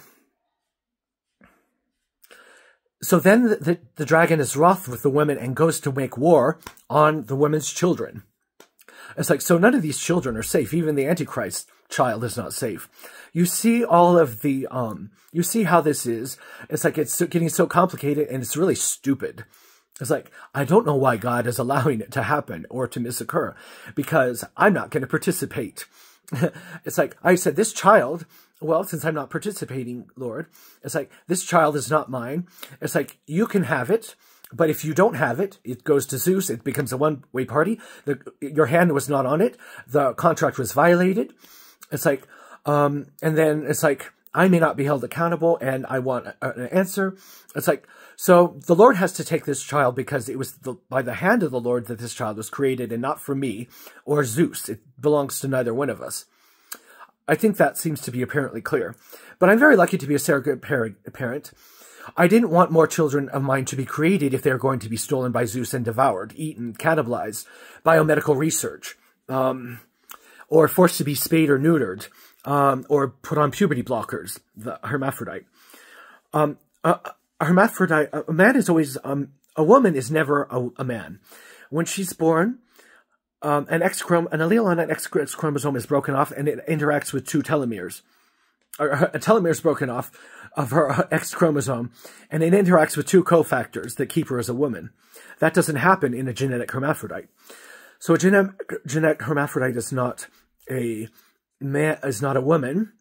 so then the, the, the dragon is wroth with the women and goes to make war on the women's children. It's like, so none of these children are safe. Even the Antichrist child is not safe. You see all of the, um, you see how this is. It's like it's getting so complicated and it's really stupid. It's like, I don't know why God is allowing it to happen or to misoccur because I'm not going to participate. it's like, I said, this child, well, since I'm not participating, Lord, it's like, this child is not mine. It's like, you can have it. But if you don't have it, it goes to Zeus. It becomes a one-way party. The, your hand was not on it. The contract was violated. It's like, um, and then it's like, I may not be held accountable and I want an answer. It's like, so the Lord has to take this child because it was the, by the hand of the Lord that this child was created and not for me or Zeus. It belongs to neither one of us. I think that seems to be apparently clear. But I'm very lucky to be a surrogate parent. I didn't want more children of mine to be created if they are going to be stolen by Zeus and devoured, eaten, cannibalized, biomedical research. Um, or forced to be spayed or neutered, um, or put on puberty blockers, the hermaphrodite. Um, a, a hermaphrodite, a man is always, um, a woman is never a, a man. When she's born, um, an X chromosome, an allele on an X chromosome is broken off and it interacts with two telomeres. Or a telomere is broken off of her X chromosome and it interacts with two cofactors that keep her as a woman. That doesn't happen in a genetic hermaphrodite. So a genetic hermaphrodite is not a man is not a woman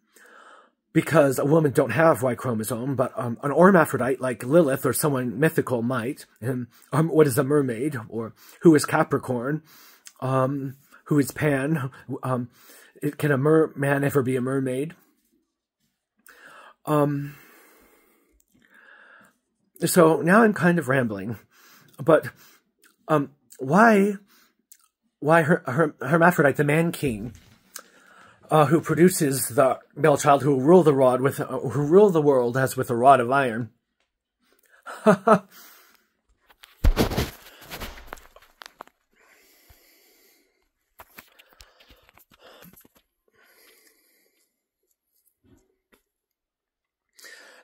because a woman don't have Y chromosome, but um, an hermaphrodite like Lilith or someone mythical might. And um, what is a mermaid or who is Capricorn? Um, who is Pan? Um, it, can a mer man ever be a mermaid? Um, so now I'm kind of rambling, but um, why, why her, her, hermaphrodite, the man king, uh, who produces the male child who rule the rod with uh, who rule the world as with a rod of iron.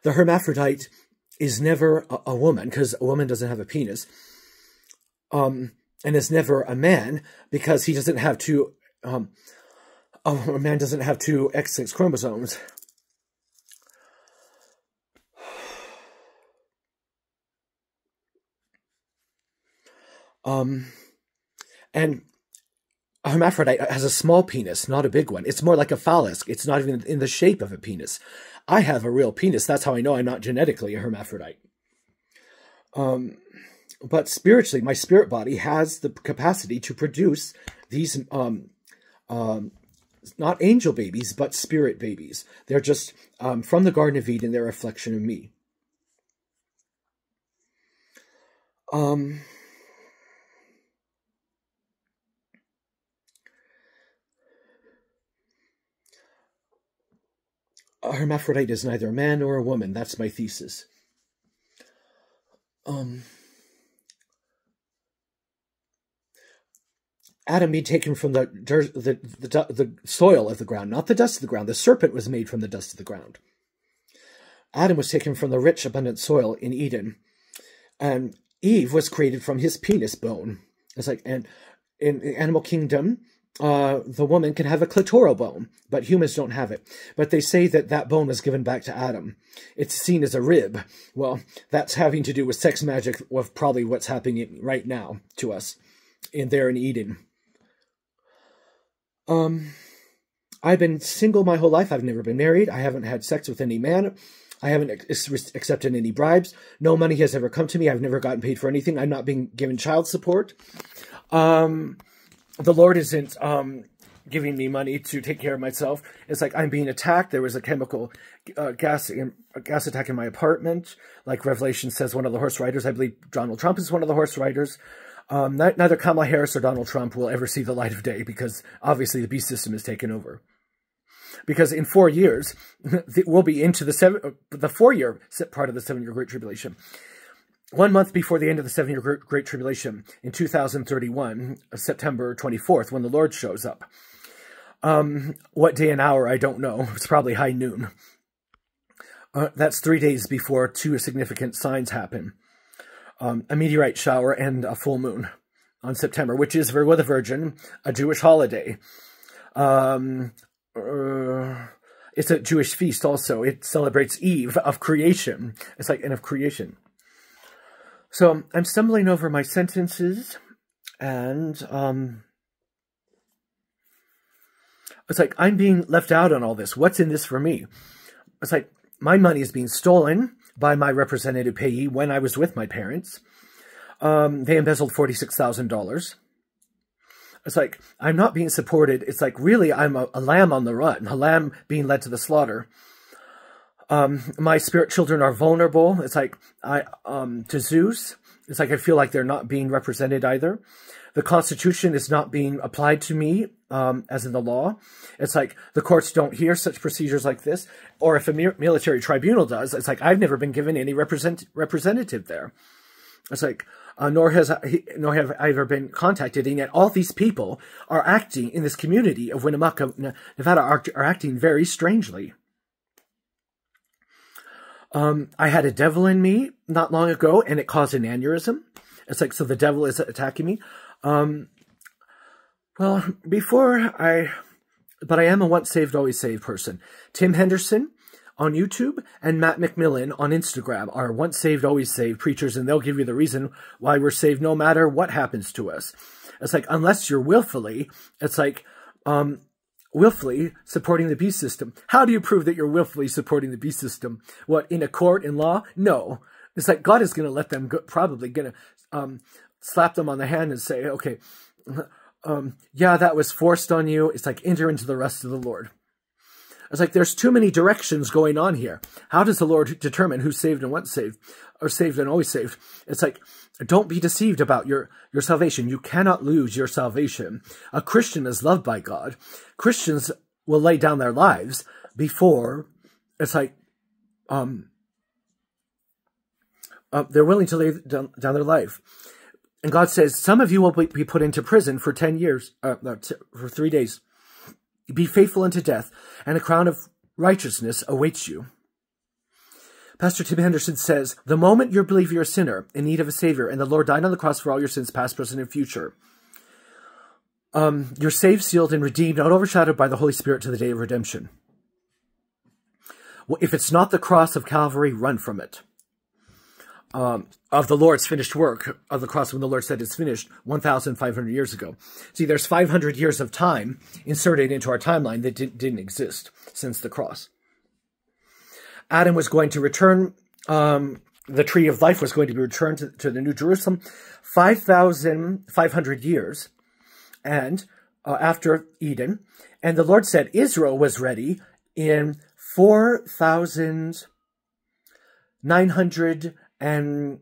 the hermaphrodite is never a, a woman because a woman doesn't have a penis. Um, and is never a man because he doesn't have two um, Oh, a man doesn't have two X6 chromosomes. Um, and a hermaphrodite has a small penis, not a big one. It's more like a phallus. It's not even in the shape of a penis. I have a real penis. That's how I know I'm not genetically a hermaphrodite. Um, but spiritually, my spirit body has the capacity to produce these um, um, not angel babies, but spirit babies. They're just um, from the Garden of Eden, they're a reflection of me. Um, a hermaphrodite is neither a man nor a woman. That's my thesis. Um, Adam being taken from the, the, the, the soil of the ground, not the dust of the ground. The serpent was made from the dust of the ground. Adam was taken from the rich, abundant soil in Eden. And Eve was created from his penis bone. It's like, and in the animal kingdom, uh, the woman can have a clitoral bone, but humans don't have it. But they say that that bone was given back to Adam. It's seen as a rib. Well, that's having to do with sex magic of probably what's happening right now to us in there in Eden. Um, I've been single my whole life. I've never been married. I haven't had sex with any man. I haven't accepted any bribes. No money has ever come to me. I've never gotten paid for anything. I'm not being given child support. Um, the Lord isn't um, giving me money to take care of myself. It's like I'm being attacked. There was a chemical uh, gas gas attack in my apartment. Like Revelation says, one of the horse riders. I believe Donald Trump is one of the horse riders. Um, neither Kamala Harris or Donald Trump will ever see the light of day because obviously the beast system is taken over. Because in four years, we'll be into the seven, the four-year part of the seven-year Great Tribulation. One month before the end of the seven-year Great Tribulation, in 2031, September 24th, when the Lord shows up. Um, what day and hour, I don't know. It's probably high noon. Uh, that's three days before two significant signs happen um, a meteorite shower and a full moon on September, which is Virgo the Virgin, a Jewish holiday. Um, uh, it's a Jewish feast also. It celebrates Eve of creation. It's like end of creation. So I'm stumbling over my sentences and um, it's like I'm being left out on all this. What's in this for me? It's like my money is being stolen by my representative payee when I was with my parents. Um, they embezzled $46,000. It's like, I'm not being supported. It's like, really, I'm a, a, lamb on the run, a lamb being led to the slaughter. Um, my spirit children are vulnerable. It's like, I, um, to Zeus, it's like, I feel like they're not being represented either. The Constitution is not being applied to me, um, as in the law. It's like the courts don't hear such procedures like this. Or if a military tribunal does, it's like I've never been given any represent representative there. It's like, uh, nor has nor have I ever been contacted, and yet all these people are acting in this community of Winnemucca, Nevada, are, are acting very strangely. Um, I had a devil in me not long ago, and it caused an aneurysm. It's like, so the devil is attacking me. Um, well, before I, but I am a once saved, always saved person. Tim Henderson on YouTube and Matt McMillan on Instagram are once saved, always saved preachers, and they'll give you the reason why we're saved no matter what happens to us. It's like, unless you're willfully, it's like, um, willfully supporting the beast system. How do you prove that you're willfully supporting the beast system? What, in a court, in law? No. It's like God is going to let them go, probably going to um, slap them on the hand and say, okay, um, yeah, that was forced on you. It's like enter into the rest of the Lord. It's like there's too many directions going on here. How does the Lord determine who's saved and what's saved, or saved and always saved? It's like don't be deceived about your your salvation. You cannot lose your salvation. A Christian is loved by God. Christians will lay down their lives before it's like um uh, they're willing to lay down, down their life. And God says, some of you will be put into prison for 10 years, uh, for three days. Be faithful unto death, and a crown of righteousness awaits you. Pastor Tim Henderson says, the moment you believe you're a sinner in need of a savior, and the Lord died on the cross for all your sins, past, present, and future, um, you're saved, sealed, and redeemed, not overshadowed by the Holy Spirit to the day of redemption. Well, if it's not the cross of Calvary, run from it um, of the Lord's finished work of the cross when the Lord said it's finished 1,500 years ago. See, there's 500 years of time inserted into our timeline that didn't, didn't exist since the cross. Adam was going to return, um, the tree of life was going to be returned to, to the New Jerusalem 5,500 years and uh, after Eden. And the Lord said Israel was ready in 4,900 and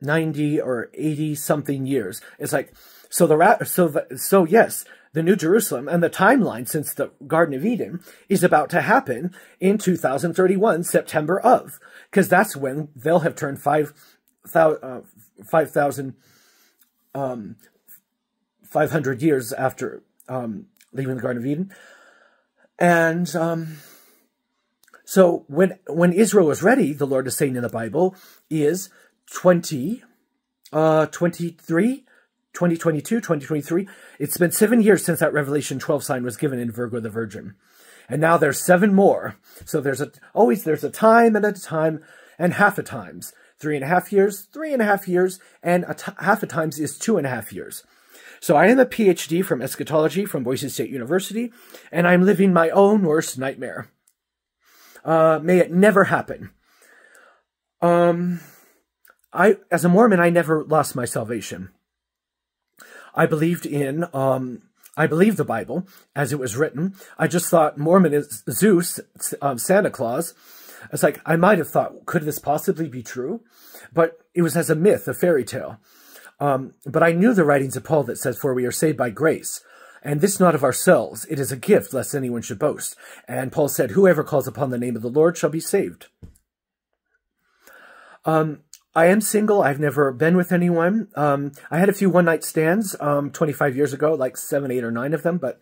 90 or 80 something years. It's like, so the, so the, so yes, the New Jerusalem and the timeline since the Garden of Eden is about to happen in 2031, September of, because that's when they'll have turned 5,000, uh, 5, um, 500 years after, um, leaving the Garden of Eden. And, um, so when when Israel was ready, the Lord is saying in the Bible, is 20, uh, 23, 2022, 2023. It's been seven years since that Revelation 12 sign was given in Virgo the Virgin. And now there's seven more. So there's a, always there's a time and a time and half a times. Three and a half years, three and a half years, and a half a times is two and a half years. So I am a PhD from eschatology from Boise State University, and I'm living my own worst nightmare. Uh, may it never happen. Um, I, as a Mormon, I never lost my salvation. I believed in, um, I believed the Bible as it was written. I just thought Mormon is Zeus, um, Santa Claus. It's like, I might have thought, could this possibly be true? But it was as a myth, a fairy tale. Um, but I knew the writings of Paul that says, for we are saved by grace. And this not of ourselves, it is a gift, lest anyone should boast. And Paul said, whoever calls upon the name of the Lord shall be saved. Um, I am single. I've never been with anyone. Um, I had a few one-night stands um, 25 years ago, like seven, eight, or nine of them, but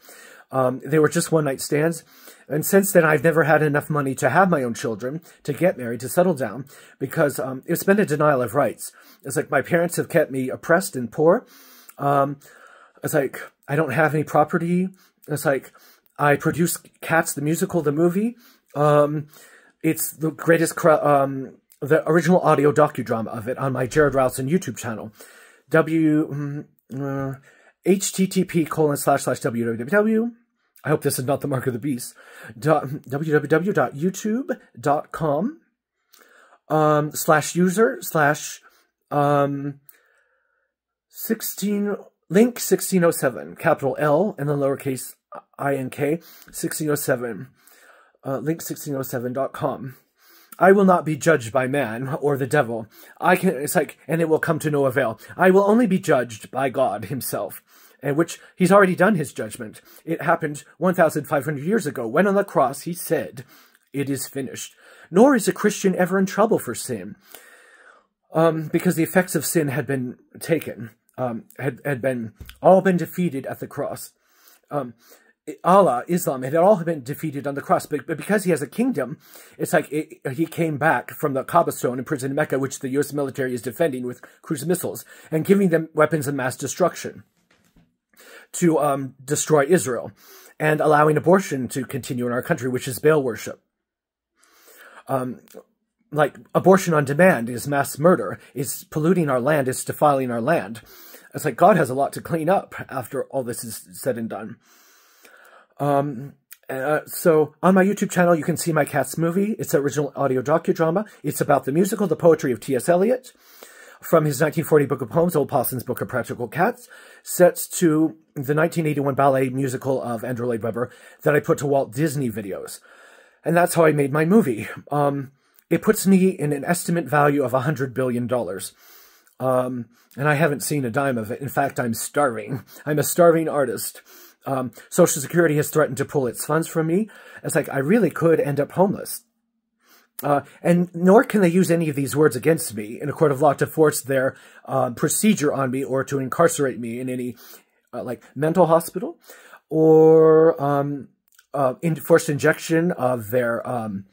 um, they were just one-night stands. And since then, I've never had enough money to have my own children, to get married, to settle down, because um, it's been a denial of rights. It's like my parents have kept me oppressed and poor. Um, it's like I don't have any property. It's like I produce Cats, the musical, the movie. Um, it's the greatest, um, the original audio docudrama of it on my Jared Routson YouTube channel. W, mm, uh, http colon slash slash www. I hope this is not the mark of the beast. www.youtube.com um, slash user slash um, 16 Link 1607, capital L and then lowercase ink 1607, uh, link1607.com. I will not be judged by man or the devil. I can, it's like, and it will come to no avail. I will only be judged by God himself, and which he's already done his judgment. It happened 1,500 years ago when on the cross he said, it is finished. Nor is a Christian ever in trouble for sin, um, because the effects of sin had been taken um, had, had been all been defeated at the cross. Um, Allah, Islam, had all been defeated on the cross, but, but because he has a kingdom, it's like it, he came back from the Kaaba stone in prison in Mecca, which the U.S. military is defending with cruise missiles, and giving them weapons of mass destruction to um, destroy Israel, and allowing abortion to continue in our country, which is Baal worship. Um, like abortion on demand is mass murder, is polluting our land, is defiling our land. It's like God has a lot to clean up after all this is said and done. Um, uh, so on my YouTube channel, you can see my Cats movie. It's an original audio docudrama. It's about the musical, the poetry of T.S. Eliot, from his 1940 book of poems, Old Possum's Book of Practical Cats, set to the 1981 ballet musical of Andrew Lloyd Webber that I put to Walt Disney videos. And that's how I made my movie. Um, it puts me in an estimate value of $100 billion. Um, and I haven't seen a dime of it. In fact, I'm starving. I'm a starving artist. Um, Social Security has threatened to pull its funds from me. It's like I really could end up homeless. Uh, and nor can they use any of these words against me in a court of law to force their uh, procedure on me or to incarcerate me in any uh, like mental hospital or um, uh, in forced injection of their um,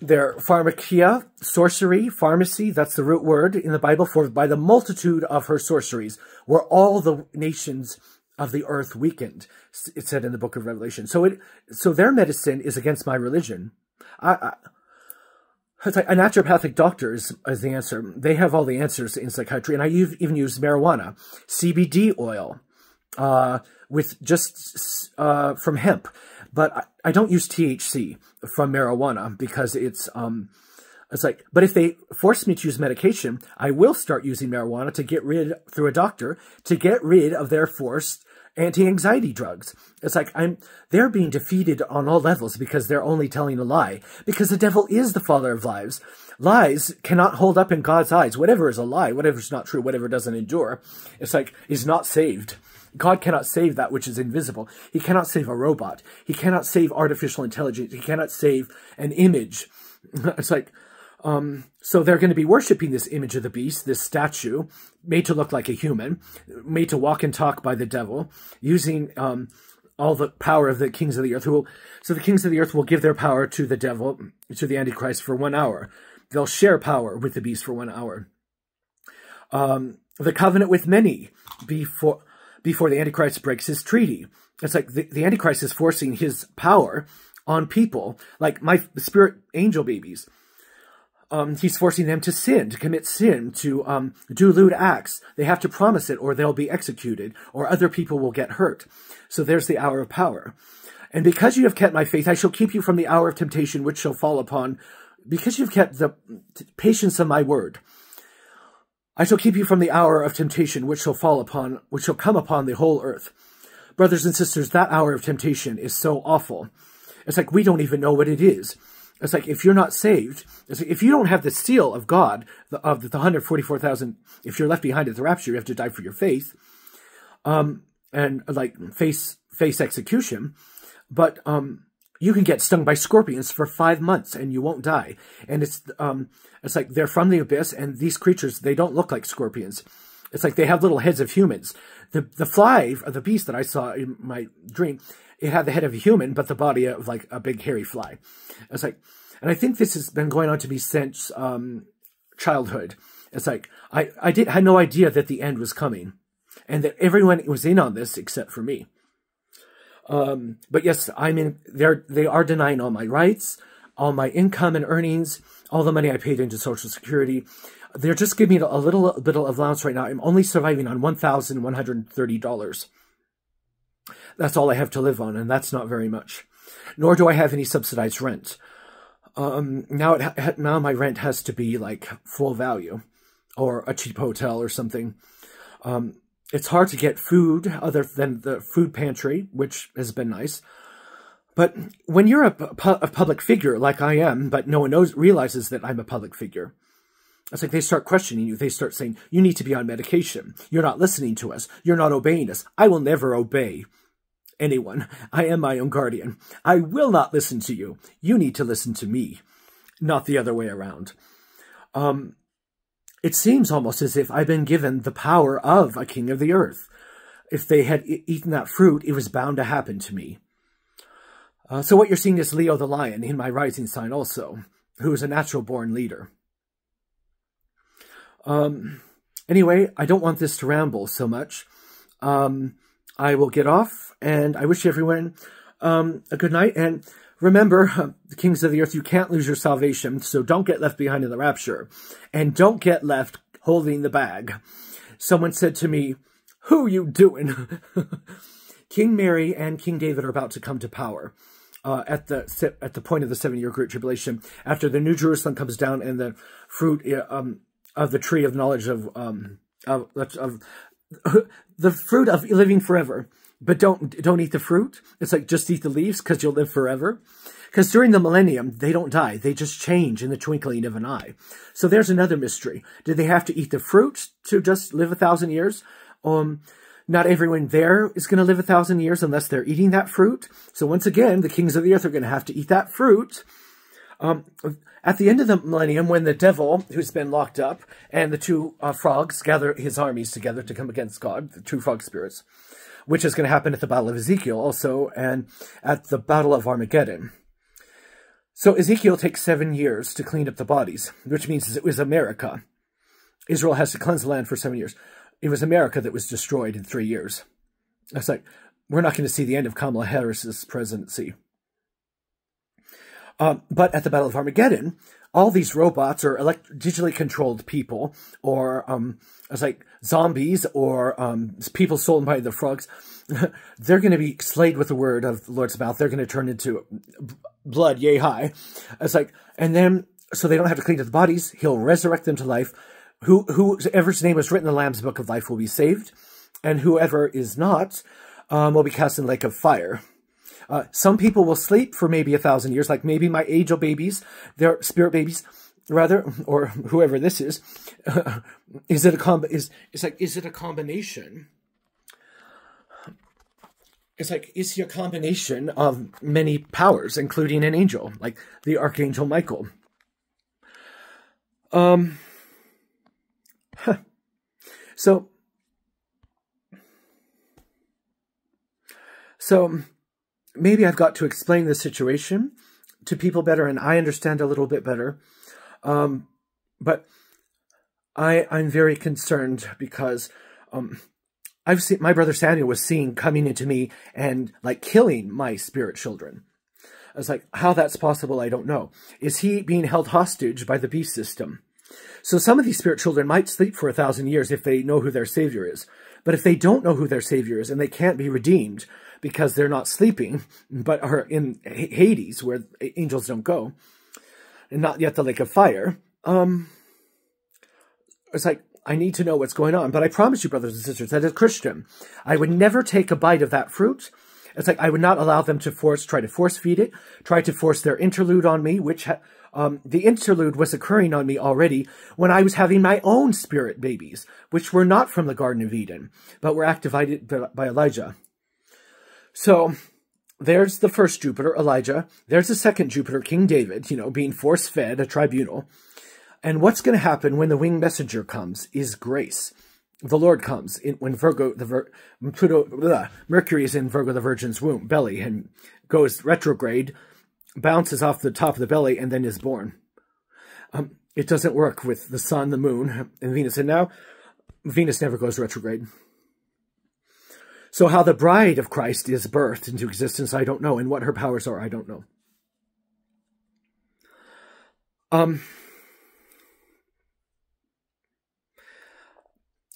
their pharmakia, sorcery, pharmacy, that's the root word in the Bible for by the multitude of her sorceries were all the nations of the earth weakened. It said in the book of Revelation. So it, so their medicine is against my religion. I, I it's like a naturopathic doctor is, is the answer. They have all the answers in psychiatry. And I even use marijuana, CBD oil, uh, with just, uh, from hemp. But I, I don't use THC from marijuana because it's, um, it's like, but if they force me to use medication, I will start using marijuana to get rid, through a doctor, to get rid of their forced anti-anxiety drugs. It's like I'm they're being defeated on all levels because they're only telling a lie. Because the devil is the father of lies. Lies cannot hold up in God's eyes. Whatever is a lie, whatever is not true, whatever doesn't endure, it's like is not saved. God cannot save that which is invisible. He cannot save a robot. He cannot save artificial intelligence. He cannot save an image. It's like, um, so they're going to be worshiping this image of the beast, this statue, made to look like a human, made to walk and talk by the devil, using um, all the power of the kings of the earth. Who will, so the kings of the earth will give their power to the devil, to the Antichrist for one hour. They'll share power with the beast for one hour. Um, the covenant with many before before the Antichrist breaks his treaty. It's like the, the Antichrist is forcing his power on people, like my spirit angel babies. Um, he's forcing them to sin, to commit sin, to um, do lewd acts. They have to promise it or they'll be executed or other people will get hurt. So there's the hour of power. And because you have kept my faith, I shall keep you from the hour of temptation which shall fall upon, because you've kept the patience of my word. I shall keep you from the hour of temptation which shall fall upon, which shall come upon the whole earth. Brothers and sisters, that hour of temptation is so awful. It's like we don't even know what it is. It's like if you're not saved, like if you don't have the seal of God, the, of the 144,000, if you're left behind at the rapture, you have to die for your faith, um, and like face face execution. But um, you can get stung by scorpions for five months and you won't die. And it's um, it's like they're from the abyss, and these creatures they don't look like scorpions. It's like they have little heads of humans. The the fly, or the beast that I saw in my dream, it had the head of a human, but the body of like a big hairy fly. It's like, and I think this has been going on to me since um, childhood. It's like I I did had no idea that the end was coming, and that everyone was in on this except for me. Um, but yes, I mean they're they are denying all my rights, all my income and earnings, all the money I paid into Social Security. They're just giving me a little bit of allowance right now. I'm only surviving on one thousand one hundred thirty dollars. That's all I have to live on, and that's not very much. Nor do I have any subsidized rent. Um, now, it now my rent has to be like full value, or a cheap hotel or something. Um, it's hard to get food other than the food pantry, which has been nice. But when you're a, pu a public figure like I am, but no one knows realizes that I'm a public figure, it's like they start questioning you. They start saying, you need to be on medication. You're not listening to us. You're not obeying us. I will never obey anyone. I am my own guardian. I will not listen to you. You need to listen to me, not the other way around. Um, it seems almost as if I've been given the power of a king of the earth. If they had eaten that fruit, it was bound to happen to me. Uh, so what you're seeing is Leo the lion in my rising sign also, who is a natural-born leader. Um, anyway, I don't want this to ramble so much. Um, I will get off, and I wish everyone um, a good night. And remember, the kings of the earth, you can't lose your salvation, so don't get left behind in the rapture. And don't get left holding the bag. Someone said to me, who you doing? King Mary and King David are about to come to power. Uh, at the at the point of the seven year great tribulation, after the New Jerusalem comes down and the fruit um, of the tree of knowledge of um, of, of the fruit of living forever. But don't don't eat the fruit. It's like just eat the leaves because you'll live forever. Because during the millennium, they don't die. They just change in the twinkling of an eye. So there's another mystery. Did they have to eat the fruit to just live a thousand years? Um, not everyone there is going to live a thousand years unless they're eating that fruit. So once again, the kings of the earth are going to have to eat that fruit. Um, at the end of the millennium, when the devil, who's been locked up, and the two uh, frogs gather his armies together to come against God, the two frog spirits, which is going to happen at the Battle of Ezekiel also, and at the Battle of Armageddon. So Ezekiel takes seven years to clean up the bodies, which means it was America. Israel has to cleanse the land for seven years. It was America that was destroyed in three years. It's like, we're not going to see the end of Kamala Harris's presidency. Um, but at the Battle of Armageddon, all these robots are digitally controlled people, or um, it's like zombies, or um, people stolen by the frogs. They're going to be slayed with the word of the Lord's mouth. They're going to turn into blood, yay high. It's like, and then so they don't have to clean up the bodies. He'll resurrect them to life. Who whoever's name is written in the Lamb's book of life will be saved, and whoever is not um, will be cast in lake of fire. Uh, some people will sleep for maybe a thousand years, like maybe my angel babies, their spirit babies, rather, or whoever this is. is it a comb? Is it's like is it a combination? It's like is he a combination of many powers, including an angel, like the archangel Michael? Um. Huh. So. So maybe I've got to explain the situation to people better and I understand a little bit better. Um, but I, I'm very concerned because um, I've seen my brother Samuel was seen coming into me and like killing my spirit children. I was like, how that's possible, I don't know. Is he being held hostage by the beast system? So some of these spirit children might sleep for a thousand years if they know who their savior is. But if they don't know who their Savior is and they can't be redeemed because they're not sleeping, but are in Hades where angels don't go, and not yet the lake of fire, um, it's like, I need to know what's going on. But I promise you, brothers and sisters, that as a Christian, I would never take a bite of that fruit. It's like I would not allow them to force, try to force feed it, try to force their interlude on me, which um, the interlude was occurring on me already when I was having my own spirit babies, which were not from the Garden of Eden, but were activated by Elijah. So there's the first Jupiter, Elijah. There's the second Jupiter, King David, you know, being force-fed a tribunal. And what's going to happen when the winged messenger comes is grace. The Lord comes in, when Virgo, the Vir, Pluto, blah, Mercury is in Virgo, the Virgin's womb, belly, and goes retrograde, bounces off the top of the belly, and then is born. Um, it doesn't work with the sun, the moon, and Venus. And now, Venus never goes retrograde. So how the bride of Christ is birthed into existence, I don't know. And what her powers are, I don't know. Um,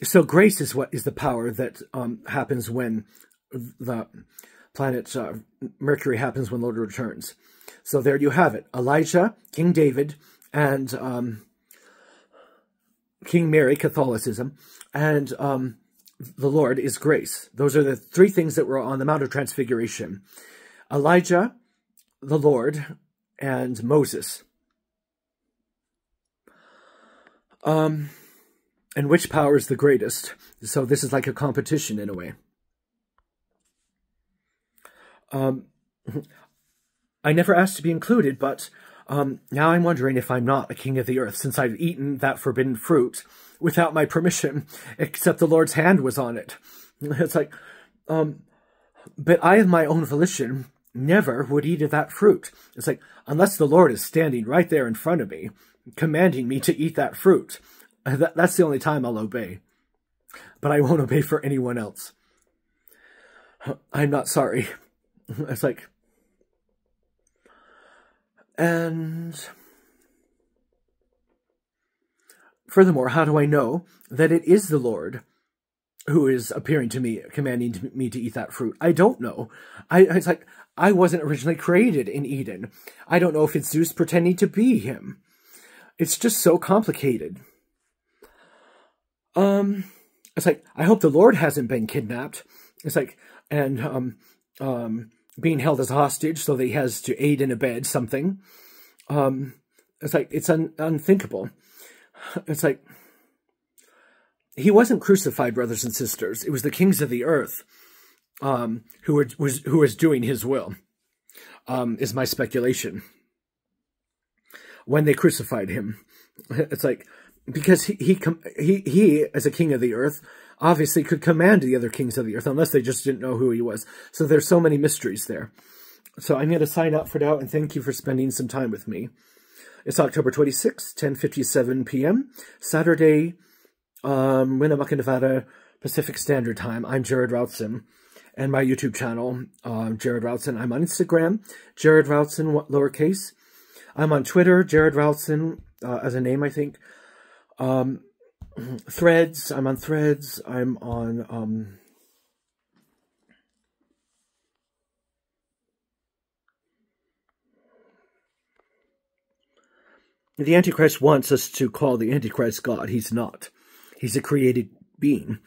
So grace is what is the power that um, happens when the planet uh, Mercury happens when Lord returns. So there you have it. Elijah, King David, and um, King Mary, Catholicism, and um, the Lord is grace. Those are the three things that were on the Mount of Transfiguration. Elijah, the Lord, and Moses. Um, and which power is the greatest. So this is like a competition in a way. Um, I never asked to be included, but um, now I'm wondering if I'm not a king of the earth, since I've eaten that forbidden fruit without my permission, except the Lord's hand was on it. It's like, um, but I, of my own volition, never would eat of that fruit. It's like, unless the Lord is standing right there in front of me, commanding me to eat that fruit, that, that's the only time I'll obey. But I won't obey for anyone else. I'm not sorry. It's like... And... Furthermore, how do I know that it is the Lord who is appearing to me, commanding me to eat that fruit? I don't know. I, it's like, I wasn't originally created in Eden. I don't know if it's Zeus pretending to be him. It's just so complicated. Um, it's like, I hope the Lord hasn't been kidnapped. It's like, and, um, um, being held as a hostage so that he has to aid and abet something. Um, it's like, it's un unthinkable. It's like, he wasn't crucified, brothers and sisters. It was the kings of the earth, um, who were, was, who was doing his will, um, is my speculation. When they crucified him, it's like, because he, he, he, he, as a king of the earth, obviously could command the other kings of the earth, unless they just didn't know who he was. So there's so many mysteries there. So I'm going to sign up for now, and thank you for spending some time with me. It's October 26, 10.57 p.m., Saturday, um, Winnemucca, Nevada, Pacific Standard Time. I'm Jared Routson, and my YouTube channel, uh, Jared Routson. I'm on Instagram, Jared Routson, lowercase. I'm on Twitter, Jared Routson, uh, as a name, I think. Um, threads, I'm on threads, I'm on, um, the Antichrist wants us to call the Antichrist God. He's not. He's a created being.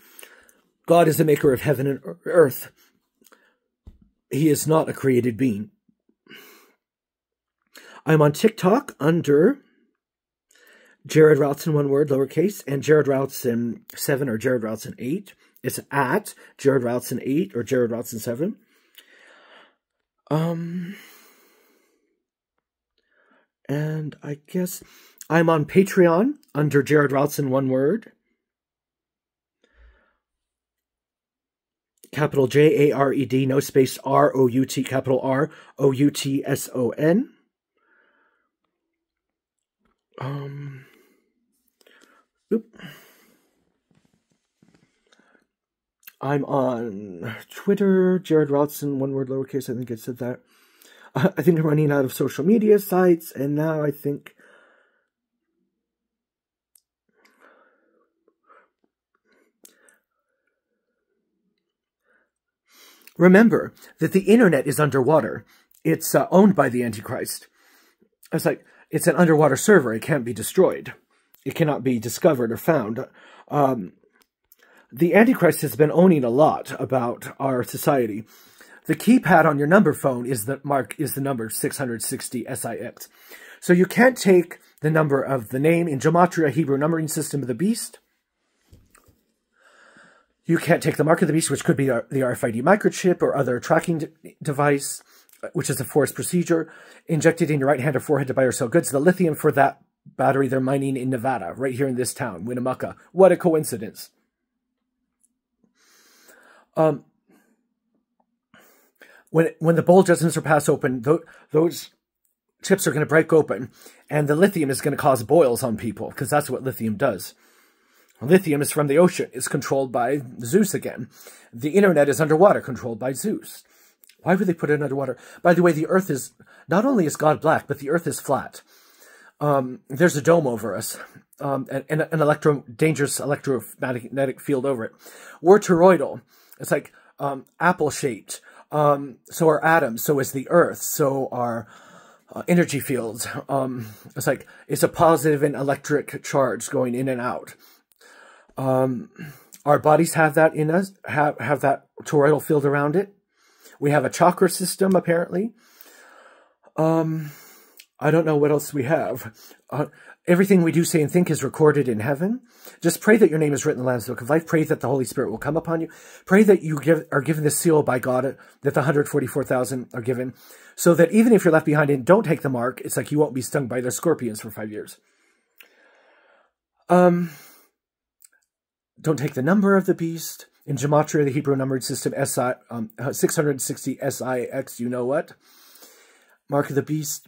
God is the maker of heaven and earth. He is not a created being. I'm on TikTok under Jared Routson, one word, lowercase, and Jared Routson 7 or Jared Routson 8. It's at Jared Routson 8 or Jared Routson 7. Um, and I guess I'm on Patreon under Jared Routson, one word. Capital J A R E D, no space R O U T, capital R O U T S O N. Um, Oop. I'm on Twitter, Jared Routson, one word lowercase, I think it said that. I think I'm running out of social media sites, and now I think remember that the internet is underwater. It's uh, owned by the Antichrist. It's like, it's an underwater server. It can't be destroyed. It cannot be discovered or found. Um, the Antichrist has been owning a lot about our society. The keypad on your number phone is the mark is the number 660 SIX. So you can't take the number of the name in Gematria Hebrew numbering system of the beast. You can't take the mark of the beast, which could be the RFID microchip or other tracking device, which is a forced procedure, injected in your right hand or forehead to buy or sell goods. The lithium for that battery they're mining in Nevada, right here in this town, Winnemucca. What a coincidence. Um, when when the bowl doesn't surpass open, th those chips are going to break open, and the lithium is going to cause boils on people because that's what lithium does. Lithium is from the ocean. It's controlled by Zeus again. The internet is underwater, controlled by Zeus. Why would they put it underwater? By the way, the Earth is not only is God black, but the Earth is flat. Um, there's a dome over us, um, and, an electro dangerous electromagnetic field over it. We're toroidal. It's like um, apple shaped. Um, so are atoms. So is the Earth. So are uh, energy fields. Um, it's like it's a positive and electric charge going in and out. Um, our bodies have that in us. Have have that toroidal field around it. We have a chakra system apparently. Um, I don't know what else we have. Uh, everything we do, say, and think is recorded in heaven. Just pray that your name is written in the Lamb's Book of Life. Pray that the Holy Spirit will come upon you. Pray that you give, are given the seal by God, that the 144,000 are given, so that even if you're left behind and don't take the mark, it's like you won't be stung by the scorpions for five years. Um, don't take the number of the beast. In Gematria, the Hebrew numbered system, SI, um, 660 SIX, you know what? Mark of the beast.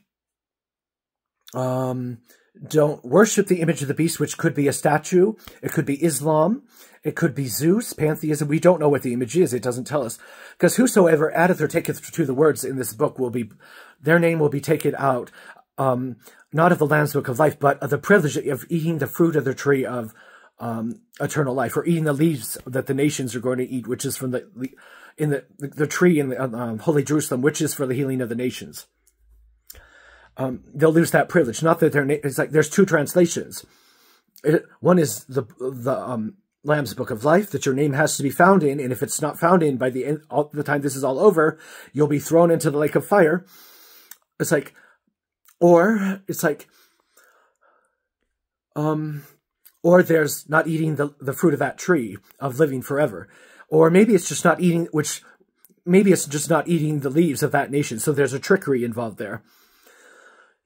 Um, don't worship the image of the beast, which could be a statue. It could be Islam. It could be Zeus, pantheism. We don't know what the image is. It doesn't tell us. Because whosoever addeth or taketh to the words in this book will be, their name will be taken out, um, not of the Lamb's Book of Life, but of the privilege of eating the fruit of the tree of um, eternal life, or eating the leaves that the nations are going to eat, which is from the, in the, the tree in the uh, Holy Jerusalem, which is for the healing of the nations um, they'll lose that privilege. Not that they're, it's like there's two translations. It, one is the, the, um, Lamb's Book of Life that your name has to be found in. And if it's not found in by the end, all, the time this is all over, you'll be thrown into the lake of fire. It's like, or it's like, um, or there's not eating the, the fruit of that tree of living forever. Or maybe it's just not eating, which maybe it's just not eating the leaves of that nation. So there's a trickery involved there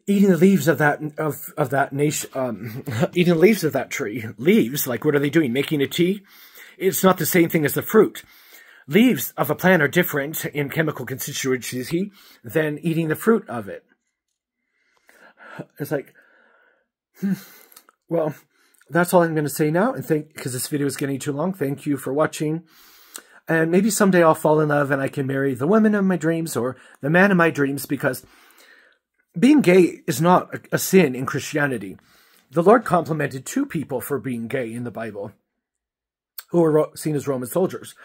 eating the leaves of that of of that nation um eating the leaves of that tree. Leaves like what are they doing? Making a tea? It's not the same thing as the fruit. Leaves of a plant are different in chemical constituency than eating the fruit of it. It's like hmm, well that's all i'm going to say now and thank because this video is getting too long. Thank you for watching. And maybe someday i'll fall in love and i can marry the woman of my dreams or the man of my dreams because being gay is not a, sin in Christianity. The Lord complimented two people for being gay in the Bible, who were seen as Roman soldiers.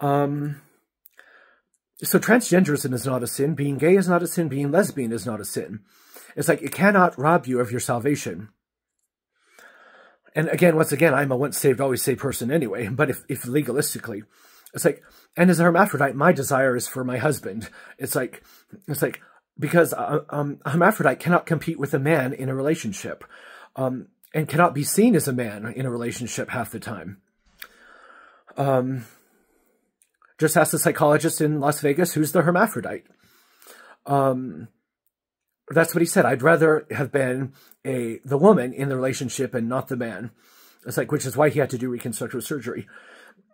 Um, so transgenderism is not a sin. Being gay is not a sin. Being lesbian is not a sin. It's like it cannot rob you of your salvation. And again, once again, I'm a once saved, always saved person anyway. But if, if legalistically, it's like, and as a hermaphrodite, my desire is for my husband. It's like, it's like, because uh, um, a hermaphrodite cannot compete with a man in a relationship um, and cannot be seen as a man in a relationship half the time. Um, just ask the psychologist in Las Vegas who's the hermaphrodite. Um, that's what he said. I'd rather have been a the woman in the relationship and not the man. It's like, which is why he had to do reconstructive surgery.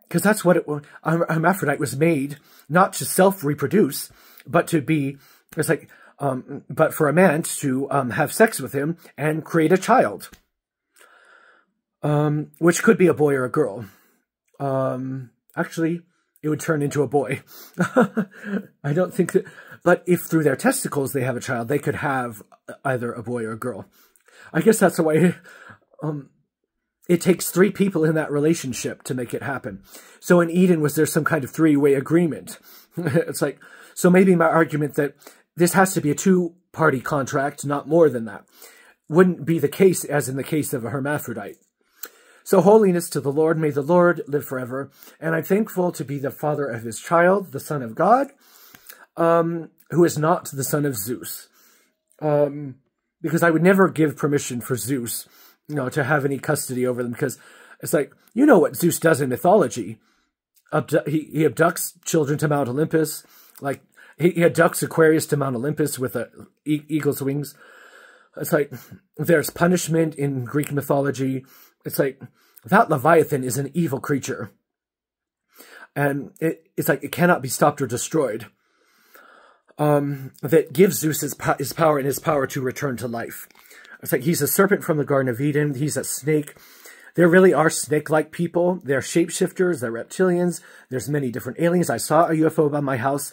Because that's what it was. A hermaphrodite was made not to self-reproduce, but to be it's like, um, but for a man to um, have sex with him and create a child, um, which could be a boy or a girl. Um, actually, it would turn into a boy. I don't think that, but if through their testicles they have a child, they could have either a boy or a girl. I guess that's the way, um, it takes three people in that relationship to make it happen. So in Eden, was there some kind of three-way agreement it's like, so maybe my argument that this has to be a two-party contract, not more than that, wouldn't be the case as in the case of a hermaphrodite. So holiness to the Lord, may the Lord live forever. And I'm thankful to be the father of his child, the son of God, um, who is not the son of Zeus. Um, because I would never give permission for Zeus, you know, to have any custody over them. Because it's like, you know what Zeus does in mythology. Abdu he, he abducts children to Mount Olympus. Like, he, he abducts Aquarius to Mount Olympus with a e eagle's wings. It's like, there's punishment in Greek mythology. It's like, that Leviathan is an evil creature. And it, it's like, it cannot be stopped or destroyed. Um, that gives Zeus his, his power and his power to return to life. It's like he's a serpent from the Garden of Eden. He's a snake. There really are snake-like people. They're shapeshifters. They're reptilians. There's many different aliens. I saw a UFO by my house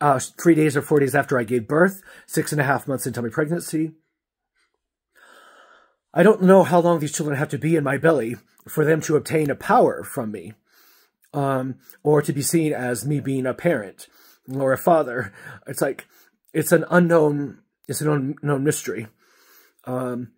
uh, three days or four days after I gave birth, six and a half months into my pregnancy. I don't know how long these children have to be in my belly for them to obtain a power from me, um, or to be seen as me being a parent or a father. It's like, it's an unknown, it's an unknown mystery. Um,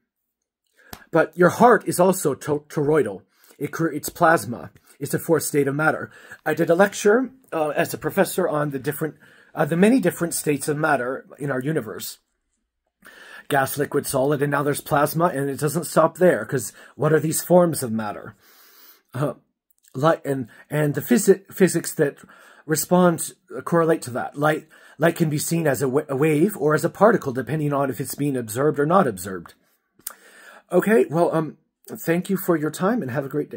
but your heart is also to toroidal. It creates plasma. It's a fourth state of matter. I did a lecture uh, as a professor on the different, uh, the many different states of matter in our universe gas, liquid, solid, and now there's plasma, and it doesn't stop there, because what are these forms of matter? Uh, light and and the phys physics that respond uh, correlate to that. Light light can be seen as a, a wave or as a particle, depending on if it's being observed or not observed. Okay, well, um, thank you for your time, and have a great day.